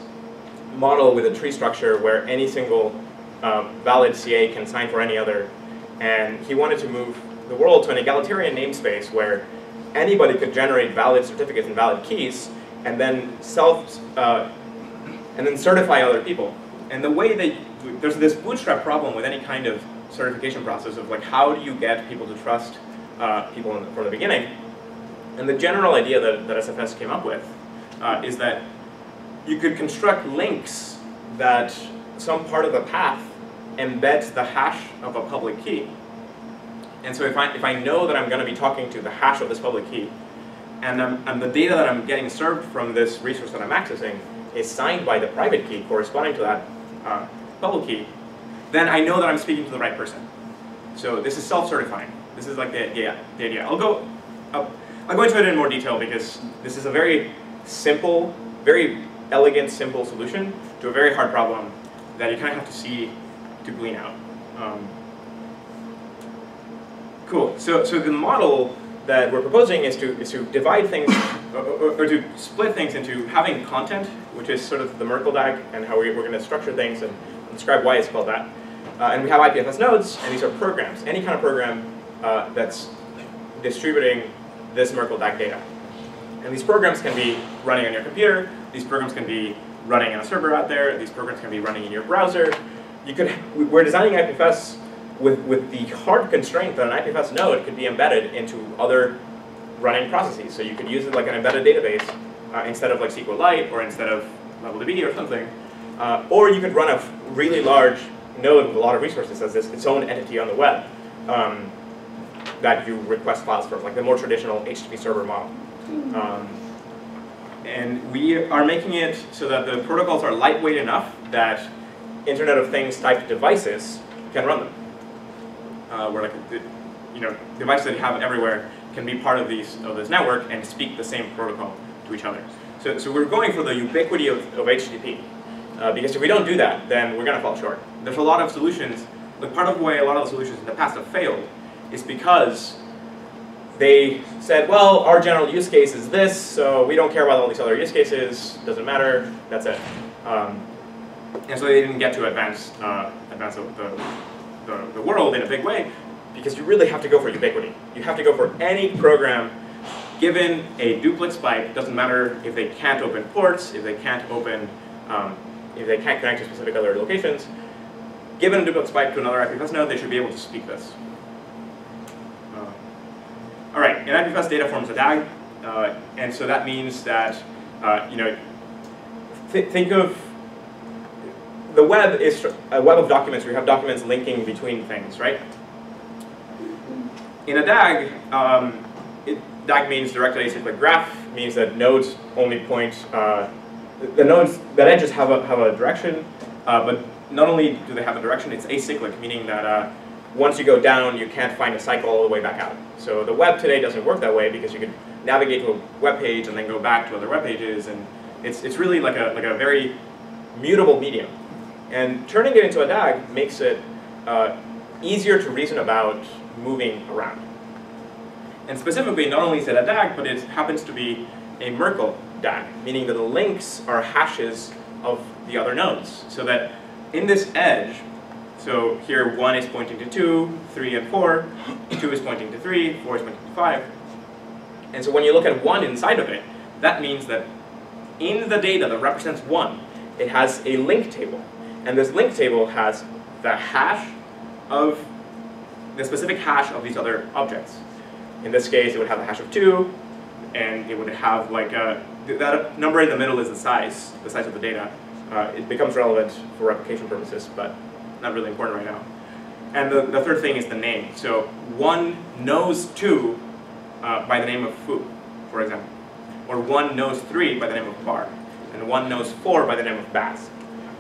A: model with a tree structure where any single um, valid CA can sign for any other. And he wanted to move the world to an egalitarian namespace where anybody could generate valid certificates and valid keys and then self uh, and then certify other people. And the way that there's this bootstrap problem with any kind of certification process of like how do you get people to trust uh, people the, from the beginning. And the general idea that, that SFS came up with uh, is that you could construct links that some part of the path embeds the hash of a public key. And so if I, if I know that I'm going to be talking to the hash of this public key, and, I'm and the data that I'm getting served from this resource that I'm accessing is signed by the private key corresponding to that uh, public key, then I know that I'm speaking to the right person. So this is self-certifying. This is like the, yeah, the idea. I'll go, I'll, I'll go into it in more detail because this is a very simple, very elegant, simple solution to a very hard problem that you kind of have to see to glean out. Um, cool. So, so the model that we're proposing is to, is to divide things, or, or, or, to split things into having content, which is sort of the Merkle DAG, and how we, are going to structure things and describe why it's called that. Uh, and we have IPFS nodes, and these are programs, any kind of program uh, that's distributing this Merkle DAG data. And these programs can be running on your computer, these programs can be running on a server out there, these programs can be running in your browser. You could, we're designing IPFS with, with the hard constraint that an IPFS node could be embedded into other running processes. So you could use it like an embedded database uh, instead of like SQLite or instead of MongoDB or something. Uh, or you could run a really large node with a lot of resources as its own entity on the web um, that you request files from, like the more traditional HTTP server model. Um, and we are making it so that the protocols are lightweight enough that Internet of Things type devices can run them uh, where like you know devices that you have everywhere can be part of these of this network and speak the same protocol to each other. So, so we're going for the ubiquity of, of HTTP. Uh, because if we don't do that, then we're going to fall short. There's a lot of solutions, like part of the way a lot of the solutions in the past have failed is because they said, well, our general use case is this, so we don't care about all these other use cases, doesn't matter, that's it. Um, and so they didn't get to advance, uh, advance the, the, the world in a big way because you really have to go for ubiquity. You have to go for any program given a duplex pipe, doesn't matter if they can't open ports, if they can't open, um, if they can't connect to specific other locations, given a duplex pipe to another IPFS node, they should be able to speak this. Uh, all right, an IPFS data forms a DAG, uh, and so that means that, uh, you know, th think of the web is a web of documents you have documents linking between things, right? In a DAG, um, it, DAG means directed acyclic graph, means that nodes only point, uh, the nodes, that edges have a, have a direction, uh, but not only do they have a direction, it's acyclic, meaning that uh, once you go down, you can't find a cycle all the way back out. So the web today doesn't work that way because you could navigate to a web page and then go back to other web pages, and it's, it's really like a, like a very mutable medium. And turning it into a DAG makes it uh, easier to reason about moving around. And specifically, not only is it a DAG, but it happens to be a Merkle DAG, meaning that the links are hashes of the other nodes. So that in this edge, so here 1 is pointing to 2, 3 and 4, 2 is pointing to 3, 4 is pointing to 5. And so when you look at 1 inside of it, that means that in the data that represents 1, it has a link table. And this link table has the hash of the specific hash of these other objects. In this case, it would have a hash of 2, and it would have like a, that number in the middle is the size, the size of the data. Uh, it becomes relevant for replication purposes, but not really important right now. And the, the third thing is the name. So one knows 2 uh, by the name of foo, for example. Or one knows 3 by the name of bar. And one knows 4 by the name of baz.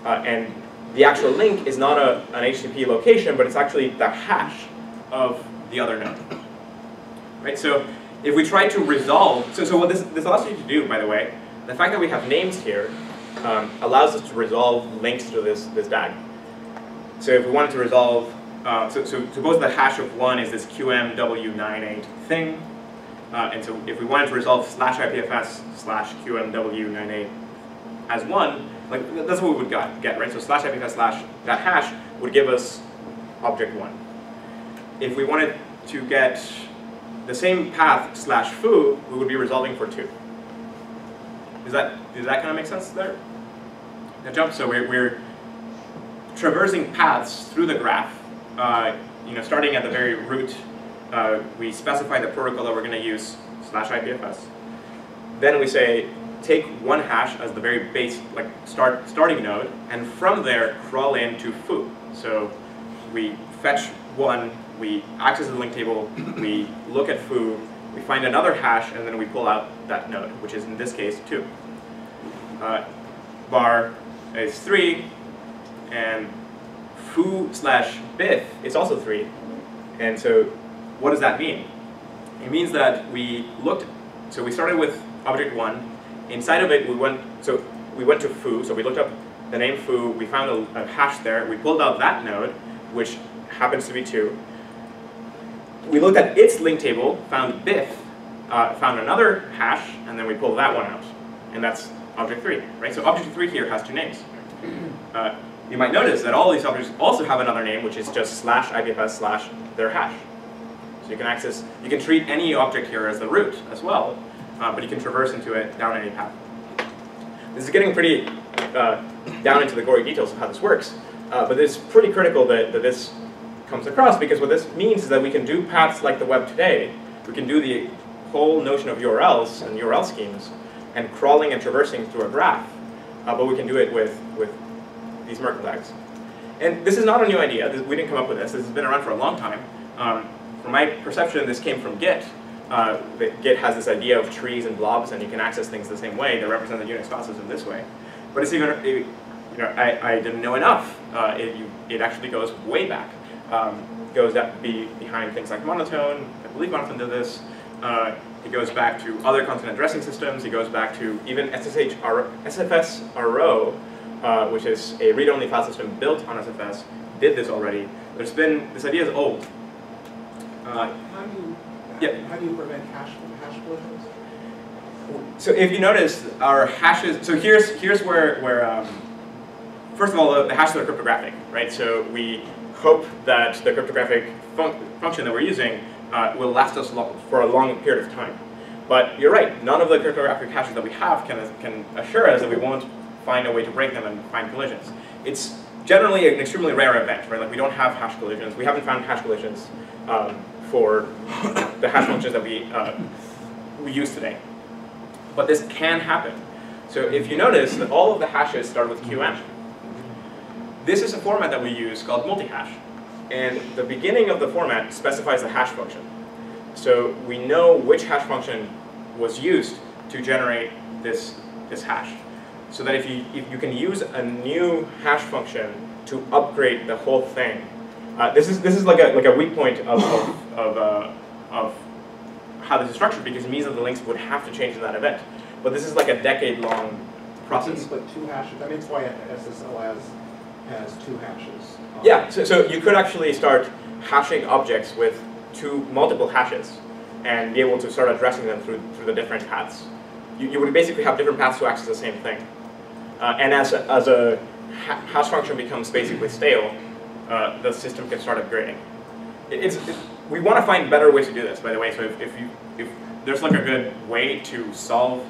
A: Uh, and the actual link is not a, an HTTP location, but it's actually the hash of the other node. Right? So if we try to resolve, so, so what this, this allows you to do, by the way, the fact that we have names here um, allows us to resolve links to this, this DAG. So if we wanted to resolve, uh, so, so suppose the hash of one is this QMW98 thing, uh, and so if we wanted to resolve slash IPFS slash QMW98 as one, like that's what we would get, right? So slash IPFS slash that hash would give us object one. If we wanted to get the same path slash foo, we would be resolving for two. Does that, does that kind of make sense there? That jump, so we're, we're traversing paths through the graph, uh, you know, starting at the very root, uh, we specify the protocol that we're going to use, slash IPFS. Then we say, take one hash as the very base, like start starting node, and from there crawl into foo. So we fetch one, we access the link table, we look at foo, we find another hash, and then we pull out that node, which is in this case two. Uh, bar is three, and foo slash biff is also three. And so what does that mean? It means that we looked, so we started with object one, inside of it we went, so we went to foo, so we looked up the name foo, we found a, a hash there, we pulled out that node, which happens to be two. We looked at its link table, found biff, uh, found another hash, and then we pulled that one out. And that's object three, right? So object three here has two names. Uh, you might notice that all these objects also have another name, which is just slash IPFS slash their hash. So you can access, you can treat any object here as the root as well, uh, but you can traverse into it down any path. This is getting pretty uh, down into the gory details of how this works, uh, but it's pretty critical that, that this comes across because what this means is that we can do paths like the web today. We can do the whole notion of URLs and URL schemes and crawling and traversing through a graph, uh, but we can do it with, with these Merkle DAGs. And this is not a new idea. This, we didn't come up with this. This has been around for a long time. Um, from my perception, this came from Git. Uh, Git has this idea of trees and blobs, and you can access things the same way. They represent the Unix file system this way. But it's even, it, you know, I, I didn't know enough. Uh, it, you, it actually goes way back. Um, goes that be behind things like monotone. I believe monotone did this. Uh, it goes back to other content addressing systems. It goes back to even SSH, SFS RO, uh, which is a read-only file system built on SFS, did this already. There's been, this idea is old.
B: Uh, how do you, yeah. how do you prevent hash, hash collisions?
A: So if you notice, our hashes, so here's, here's where, where um, first of all, the, the hashes are cryptographic, right? So we hope that the cryptographic fun function that we're using uh, will last us for a long period of time. But you're right, none of the cryptographic hashes that we have can, can assure us that we won't find a way to break them and find collisions. It's generally an extremely rare event, right? Like we don't have hash collisions. We haven't found hash collisions um, for the hash functions that we, uh, we use today. But this can happen. So if you notice that all of the hashes start with QM. This is a format that we use called multi-hash. And the beginning of the format specifies the hash function. So we know which hash function was used to generate this, this hash so that if you, if you can use a new hash function to upgrade the whole thing, Uh, this is this is like a like a weak point of of of, uh, of how this is structured because it means that the links would have to change in that event. But this is like a decade long process.
B: put two hashes, I mean, it's why SSL has, has two hashes. Um,
A: Yeah, so, so you could actually start hashing objects with two multiple hashes and be able to start addressing them through, through the different paths. You, you would basically have different paths to access the same thing. Uh, and as a, as a ha- hash function becomes basically stale, uh, the system can start upgrading. It, it's, it, we want to find better ways to do this, by the way. So if, if you if there's like a good way to solve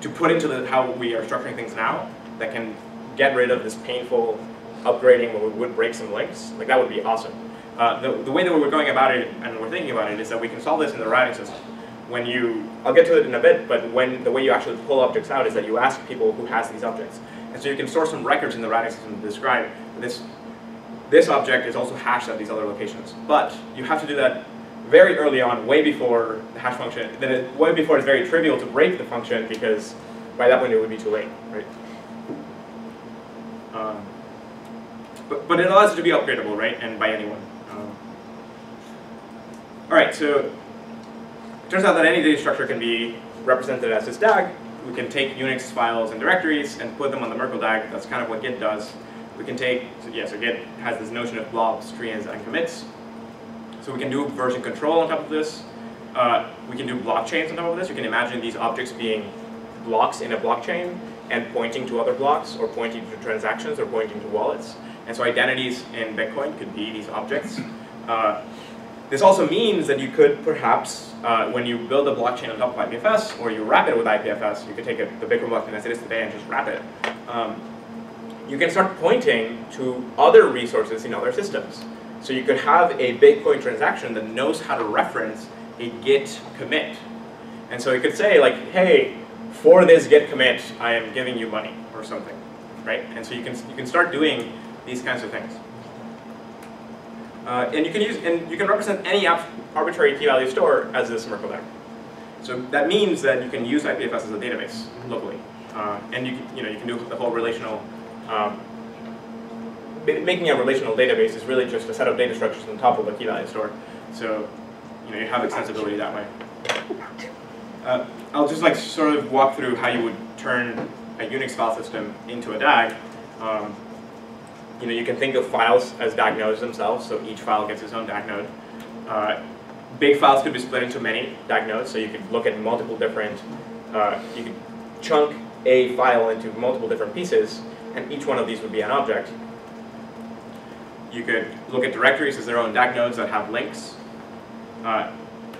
A: to put into the, how we are structuring things now that can get rid of this painful upgrading where we would break some links, like that would be awesome. Uh, the, the way that we're going about it and we're thinking about it is that we can solve this in the routing system. When you, I'll get to it in a bit, but when the way you actually pull objects out is that you ask people who has these objects. And so you can store some records in the routing system to describe this, this object is also hashed at these other locations. But you have to do that very early on, way before the hash function, then it, way before it's very trivial to break the function because by that point it would be too late, right? Um, but, but it allows it to be upgradable, right, and by anyone. Um, all right, so it turns out that any data structure can be represented as this DAG. We can take Unix files and directories and put them on the Merkle DAG. That's kind of what Git does. We can take, so yeah, so Git has this notion of blobs, trees, and commits. So we can do version control on top of this. Uh, we can do blockchains on top of this. You can imagine these objects being blocks in a blockchain and pointing to other blocks or pointing to transactions or pointing to wallets. And so identities in Bitcoin could be these objects. Uh, this also means that you could perhaps, uh, when you build a blockchain on top of IPFS or you wrap it with IPFS, you could take a, the Bitcoin blockchain as it is today and just wrap it. Um, you can start pointing to other resources in other systems. So you could have a Bitcoin transaction that knows how to reference a Git commit. And so you could say like, hey, for this Git commit, I am giving you money or something, right? And so you can, you can start doing these kinds of things. Uh, and you can use, and you can represent any arbitrary key value store as this Merkle DAG. So that means that you can use IPFS as a database locally. Uh, and you, you, know, you can do the whole relational um, making a relational database is really just a set of data structures on top of a key value store. So, you know, you have extensibility that way. Uh, I'll just like sort of walk through how you would turn a Unix file system into a DAG. Um, you know, you can think of files as DAG nodes themselves, so each file gets its own DAG node. Uh, big files could be split into many DAG nodes, so you could look at multiple different, uh, you could chunk a file into multiple different pieces, and each one of these would be an object. You could look at directories as their own DAG nodes that have links. Uh,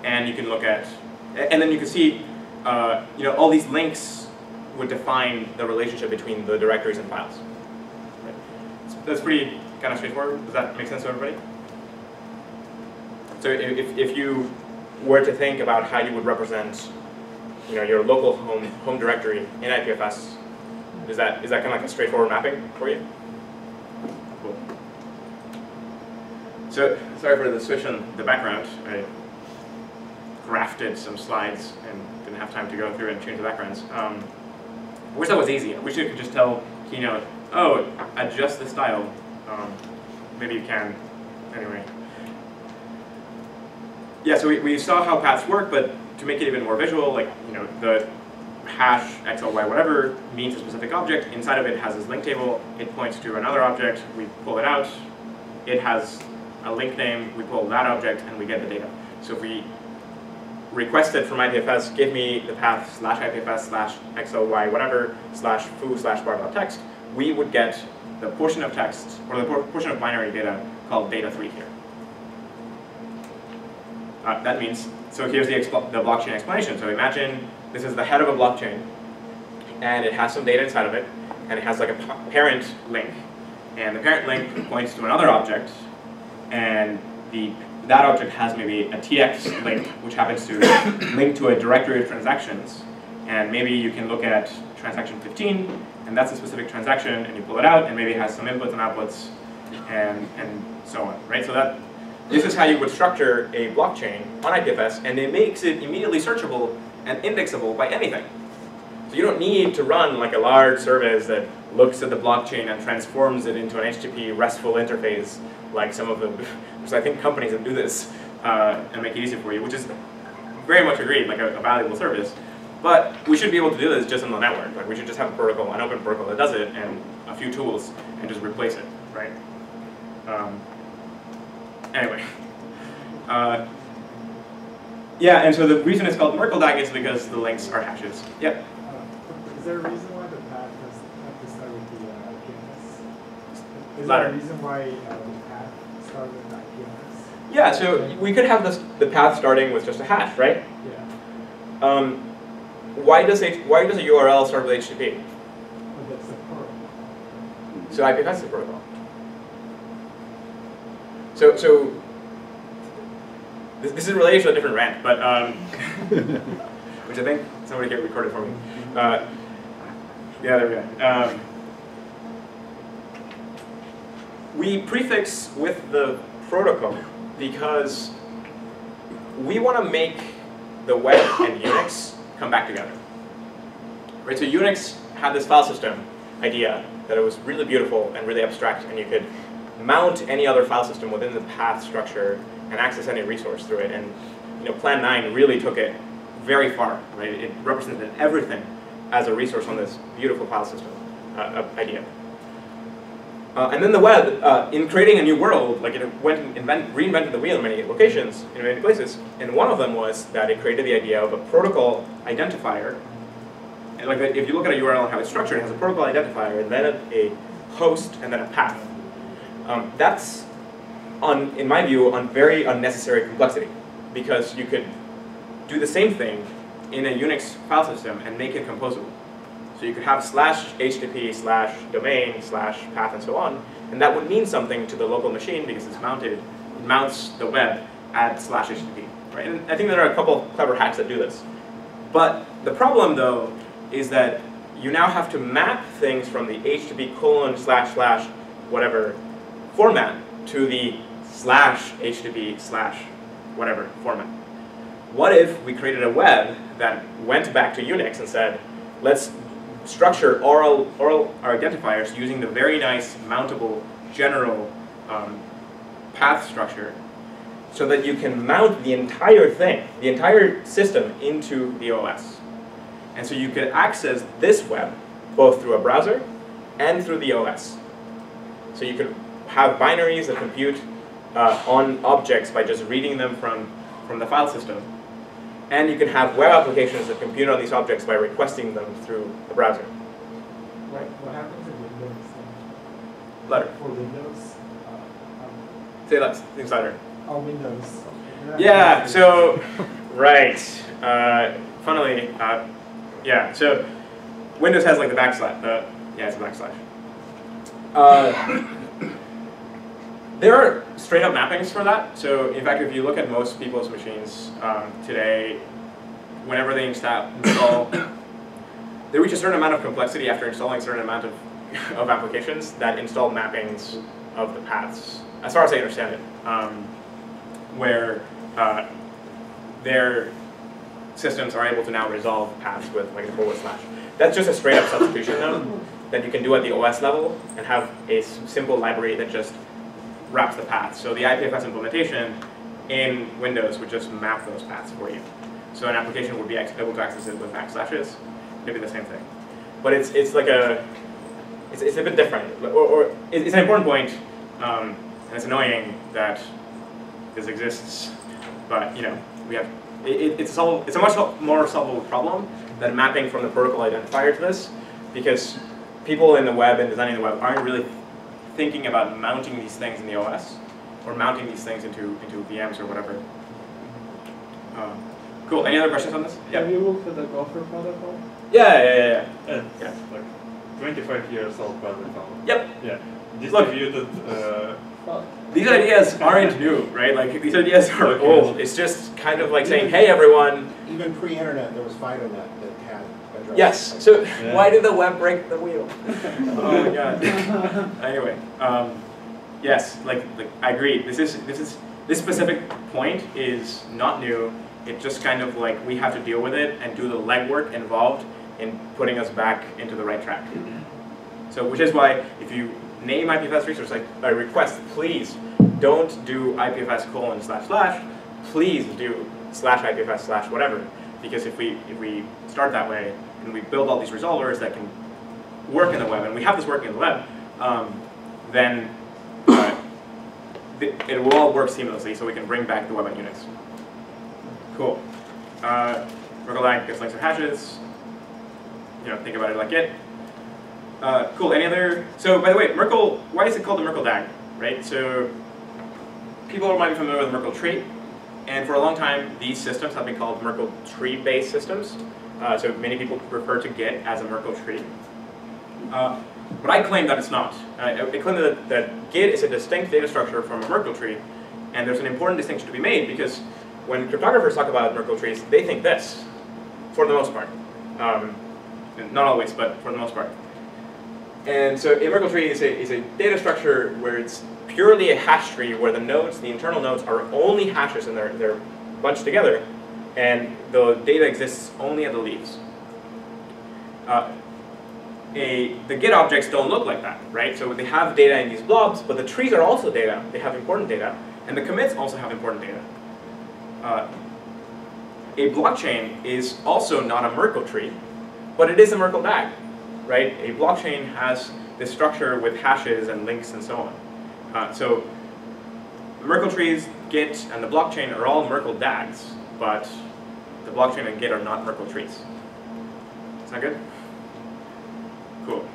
A: and you can look at, and then you can see, uh, you know, all these links would define the relationship between the directories and files. Right. So that's pretty kind of straightforward. Does that make sense to everybody? So if, if you were to think about how you would represent, you know, your local home home directory in IPFS, is that is that kind of like a straightforward mapping for you? Cool. So sorry for the switch on the background. I grafted some slides and didn't have time to go through and change the backgrounds. Um, I wish that was easy. I wish you could just tell Keynote, oh, adjust the style. Um, maybe you can. Anyway. Yeah, so we, we saw how paths work, but to make it even more visual, like, you know, the hash xly whatever means a specific object. Inside of it has this link table. It points to another object. We pull it out. It has a link name. We pull that object, and we get the data. So if we requested from IPFS, give me the path slash IPFS slash XLY whatever slash foo slash bar dot text, we would get the portion of text, or the portion of binary data called data3 here. Uh, that means, so here's the, the blockchain explanation. So imagine this is the head of a blockchain, and it has some data inside of it, and it has like a parent link, and the parent link points to another object, and the that object has maybe a TX link, which happens to link to a directory of transactions, and maybe you can look at transaction 15, and that's a specific transaction, and you pull it out, and maybe it has some inputs and outputs, and and so on, right? So that this is how you would structure a blockchain on IPFS, and it makes it immediately searchable and indexable by anything. So you don't need to run like a large service that looks at the blockchain and transforms it into an HTTP RESTful interface like some of the, there's I think companies that do this uh, and make it easy for you, which is very much agreed, like a, a, valuable service. But we should be able to do this just on the network. Like we should just have a protocol, an open protocol that does it, and a few tools, and just replace it, right? Um, anyway. Uh, yeah, and so the reason it's called Merkle DAG is because the links are hashes. Yep.
D: Uh, is there a reason why the path has, to start with the uh? Is
A: Ladder.
D: there a reason why uh, the path started with the IPFS?
A: Yeah, so we could have this, the path starting with just a hash, right?
D: Yeah.
A: Um, why does H, why does a URL start with HTTP?
D: Well, that's the protocol.
A: So IPFS is a protocol. So so this, this is related to a different rant, but um, which I think somebody can record it for me. Uh, yeah, there we go. Um, we prefix with the protocol because we want to make the web and Unix come back together. Right, so Unix had this file system idea that it was really beautiful and really abstract, and you could mount any other file system within the path structure and access any resource through it. And you know, Plan 9 really took it very far. Right, it represented everything as a resource on this beautiful file system uh, idea. Uh, and then the web, uh, in creating a new world, like it went and invent, reinvented the wheel in many locations, in many places. And one of them was that it created the idea of a protocol identifier. And like if you look at a URL and how it's structured, it has a protocol identifier, and then a, a host, and then a path. Um, that's, on, in my view, on very unnecessary complexity, because you could do the same thing in a Unix file system and make it composable. So you could have slash HTTP slash domain slash path and so on, and that would mean something to the local machine because it's mounted, it mounts the web at slash HTTP, right? And I think there are a couple clever hacks that do this. But the problem though is that you now have to map things from the HTTP colon slash slash whatever format to the slash HTTP slash whatever format. What if we created a web that went back to Unix and said, let's structure oral, oral identifiers using the very nice mountable general um, path structure so that you can mount the entire thing, the entire system into the OS. And so you could access this web both through a browser and through the OS. So you could have binaries that compute uh, on objects by just reading them from, from the file system. And you can have web applications that compute on these objects by requesting them through the browser.
D: Right. What happens in Windows?
A: Letter.
D: For Windows? Uh,
A: Say that, Insider.
D: oh, Windows.
A: Yeah, so, right. Uh, funnily, uh, yeah, so Windows has like the backslash, the, yeah, it's a backslash. Uh, there are straight up mappings for that. So in fact, if you look at most people's machines um, today, whenever they install, they reach a certain amount of complexity after installing a certain amount of, of applications that install mappings of the paths, as far as I understand it, um, where uh, their systems are able to now resolve paths with like a forward slash. That's just a straight up substitution though, that you can do at the OS level and have a simple library that just wraps the paths. So the IPFS implementation in Windows would just map those paths for you. So an application would be able to access it with backslashes, maybe the same thing. But it's, it's like a, it's, it's a bit different. Or, or it's an important point, um, and it's annoying that this exists, but you know, we have, it, it's, solve, it's a much more solvable problem than mapping from the protocol identifier to this, because people in the web and designing the web aren't really thinking about mounting these things in the OS, or mounting these things into, into VMs or whatever. Um, cool, any other questions on this? Yeah.
D: Have you looked at the Gopher protocol?
A: Yeah, yeah, yeah, yeah.
E: It's
A: Yeah.
E: like 25 years old protocol.
A: Yep.
E: Yeah.
A: Look.
E: Uh,
A: These ideas aren't new, right? Like, these ideas are old. It's just kind of like saying, hey, everyone,
B: Even pre-internet, there was FidoNet that had addresses.
A: Yes. So
E: Yeah.
A: why did the web break the wheel? oh my god. anyway, um, yes, like, like I agree. This is this is this specific point is not new. It just kind of like we have to deal with it and do the legwork involved in putting us back into the right track. So, which is why if you name IPFS resource, like a request, please don't do IPFS colon slash slash, please do slash IPFS slash whatever. Because if we, if we start that way and we build all these resolvers that can work in the web, and we have this working in the web, um, then uh, it will all work seamlessly so we can bring back the web on Unix. Cool. Uh, DAG gets links and hashes. You know, think about it like it. Uh, cool. Any other? So, by the way, Merkle. Why is it called the Merkle DAG? Right. So, people might be familiar with Merkle tree, and for a long time, these systems have been called Merkle tree-based systems. Uh, so many people refer to Git as a Merkle tree. Uh, but I claim that it's not. Uh, I I claim that, that Git is a distinct data structure from a Merkle tree, and there's an important distinction to be made because when cryptographers talk about Merkle trees, they think this, for the most part. Um, not always, but for the most part. And so a Merkle tree is a, is a data structure where it's purely a hash tree where the nodes, the internal nodes, are only hashes and they're, they're bunched together, and the data exists only at the leaves. Uh, a, the Git objects don't look like that, right? So they have data in these blobs, but the trees are also data. They have important data, and the commits also have important data. Uh, a blockchain is also not a Merkle tree, but it is a Merkle DAG, right? A blockchain has this structure with hashes and links and so on. Uh, so Merkle trees, Git, and the blockchain are all Merkle DAGs, but the blockchain and Git are not Merkle trees. Is that good? Cool.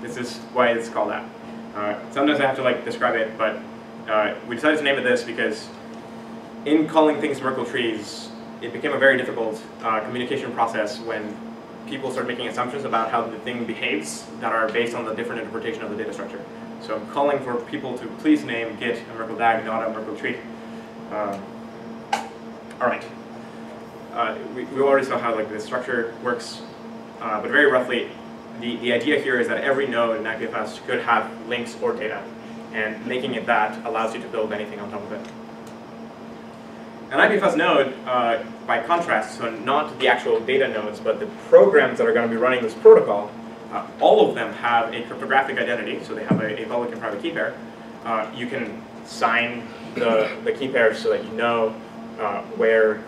A: This is why it's called that. Uh, sometimes I have to like describe it, but uh, we decided to name it this because in calling things Merkle trees, it became a very difficult uh, communication process when people start making assumptions about how the thing behaves that are based on the different interpretation of the data structure. So I'm calling for people to please name Git a Merkle DAG, not a Merkle tree. Um, all right. Uh, we, we already saw how like the structure works, uh, but very roughly, the, the idea here is that every node in IPFS could have links or data, and making it that allows you to build anything on top of it. An IPFS node, uh, by contrast, so not the actual data nodes, but the programs that are going to be running this protocol, uh, all of them have a cryptographic identity, so they have a, a public and private key pair. Uh, you can sign the, the key pair so that you know uh, where,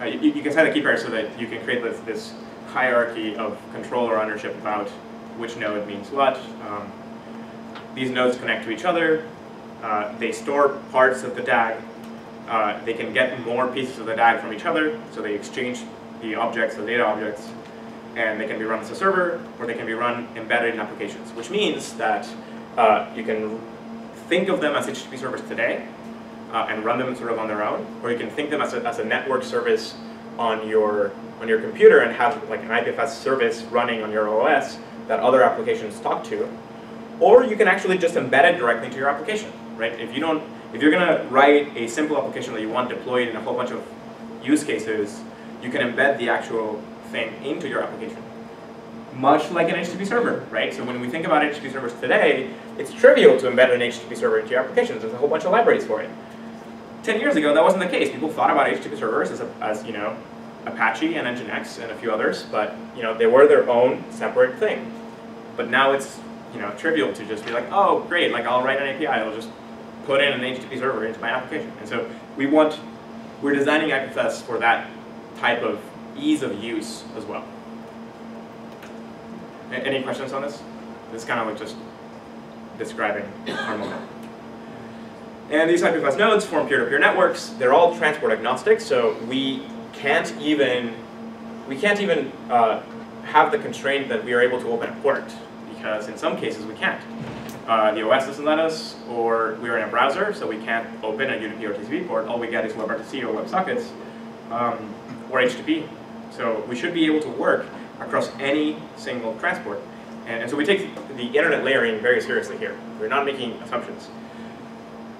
A: uh, you, you can set the key pair so that you can create this, this hierarchy of control or ownership about which node means what. Um, these nodes connect to each other. Uh, they store parts of the DAG. Uh, they can get more pieces of the DAG from each other, so they exchange the objects, the data objects, and they can be run as a server, or they can be run embedded in applications, which means that uh, you can think of them as HTTP servers today uh, and run them sort of on their own, or you can think them as a, as a network service on your on your computer and have like an IPFS service running on your OS that other applications talk to, or you can actually just embed it directly into your application, right? If you don't, if you're gonna write a simple application that you want deployed in a whole bunch of use cases, you can embed the actual thing into your application. Much like an HTTP server, right? So when we think about HTTP servers today, it's trivial to embed an HTTP server into your applications. There's a whole bunch of libraries for it. Ten years ago, that wasn't the case. People thought about HTTP servers as, a, as you know, Apache and Nginx and a few others, but you know they were their own separate thing. But now it's you know trivial to just be like, oh great, like I'll write an API, I'll just put in an HTTP server into my application. And so we want, we're designing IPFS for that type of ease of use as well. A- Any questions on this? This kind of like just describing our moment. And these IPFS nodes form peer-to-peer networks. They're all transport agnostic, so we can't even we can't even uh, have the constraint that we are able to open a port because in some cases we can't. Uh, the OS doesn't let us, or we're in a browser, so we can't open a UDP or TCP port. All we get is WebRTC or WebSockets, um, or HTTP. So we should be able to work across any single transport. And, and so we take the internet layering very seriously here. We're not making assumptions.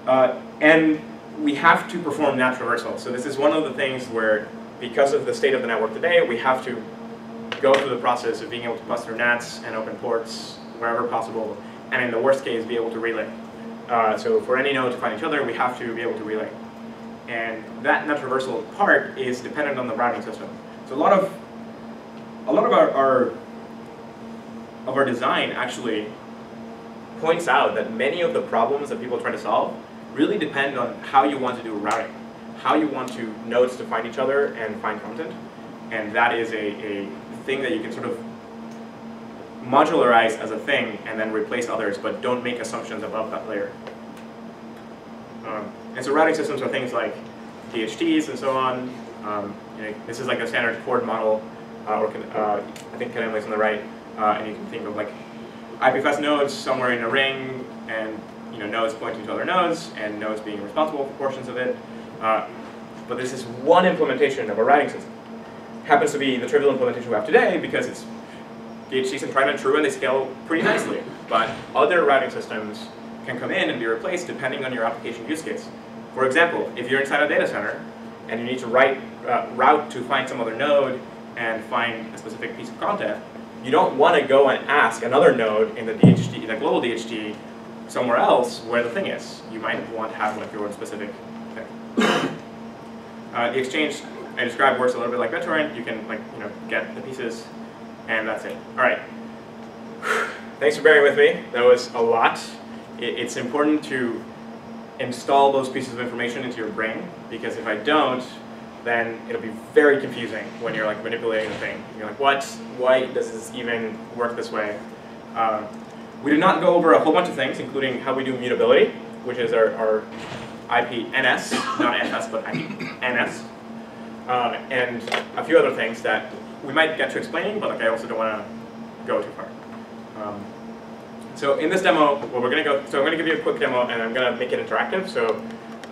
A: Uh, and we have to perform NAT traversal. So this is one of the things where, because of the state of the network today, we have to go through the process of being able to bust through NATs and open ports wherever possible, and in the worst case, be able to relay. Uh, so for any node to find each other, we have to be able to relay. And that NAT traversal part is dependent on the routing system. So a lot of a lot of our, our of our design actually points out that many of the problems that people try to solve really depend on how you want to do routing, how you want to nodes to find each other and find content. And that is a, a thing that you can sort of modularize as a thing and then replace others, but don't make assumptions above that layer. Um, and so routing systems are things like DHTs and so on. Um, you know, this is like a standard chord model, uh, or can, uh, I think Kademlia's on the right, uh, and you can think of like IPFS nodes somewhere in a ring, and know nodes pointing to other nodes, and nodes being responsible for portions of it. Uh, but this is one implementation of a routing system. Happens to be the trivial implementation we have today because it's DHTs and tried and true, and they scale pretty nicely. But other routing systems can come in and be replaced depending on your application use case. For example, if you're inside a data center and you need to write uh, route to find some other node and find a specific piece of content, you don't want to go and ask another node in the DHT, in the global DHT, somewhere else where the thing is. You might want to have like your own specific thing. Uh, the exchange I described works a little bit like BitTorrent. You can like you know get the pieces, and that's it. All right. Thanks for bearing with me. That was a lot. It, it's important to install those pieces of information into your brain because if I don't, then it'll be very confusing when you're like manipulating the thing. You're like, what? Why does this even work this way? Uh, we did not go over a whole bunch of things, including how we do mutability, which is our, our IPNS, not NS, but IPNS, uh, and a few other things that we might get to explaining, but like I also don't want to go too far. Um, so in this demo, well, we're going to go. So I'm going to give you a quick demo, and I'm going to make it interactive. So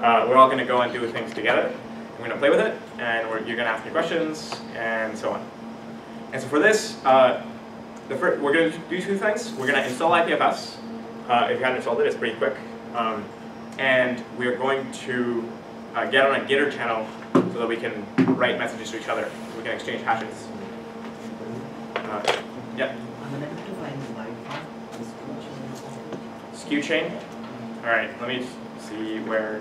A: uh, we're all going to go and do things together. I'm going to play with it, and we're, you're going to ask me questions, and so on. And so for this, uh, the first, we're going to do two things. We're going to install IPFS. Uh, if you haven't installed it, it's pretty quick. Um, and we're going to uh, get on a Gitter channel so that we can write messages to each other. We can exchange hashes. Uh, yeah,
F: I'm unable to find the Wi-Fi. This coach
A: skew chain. All right, let me see where.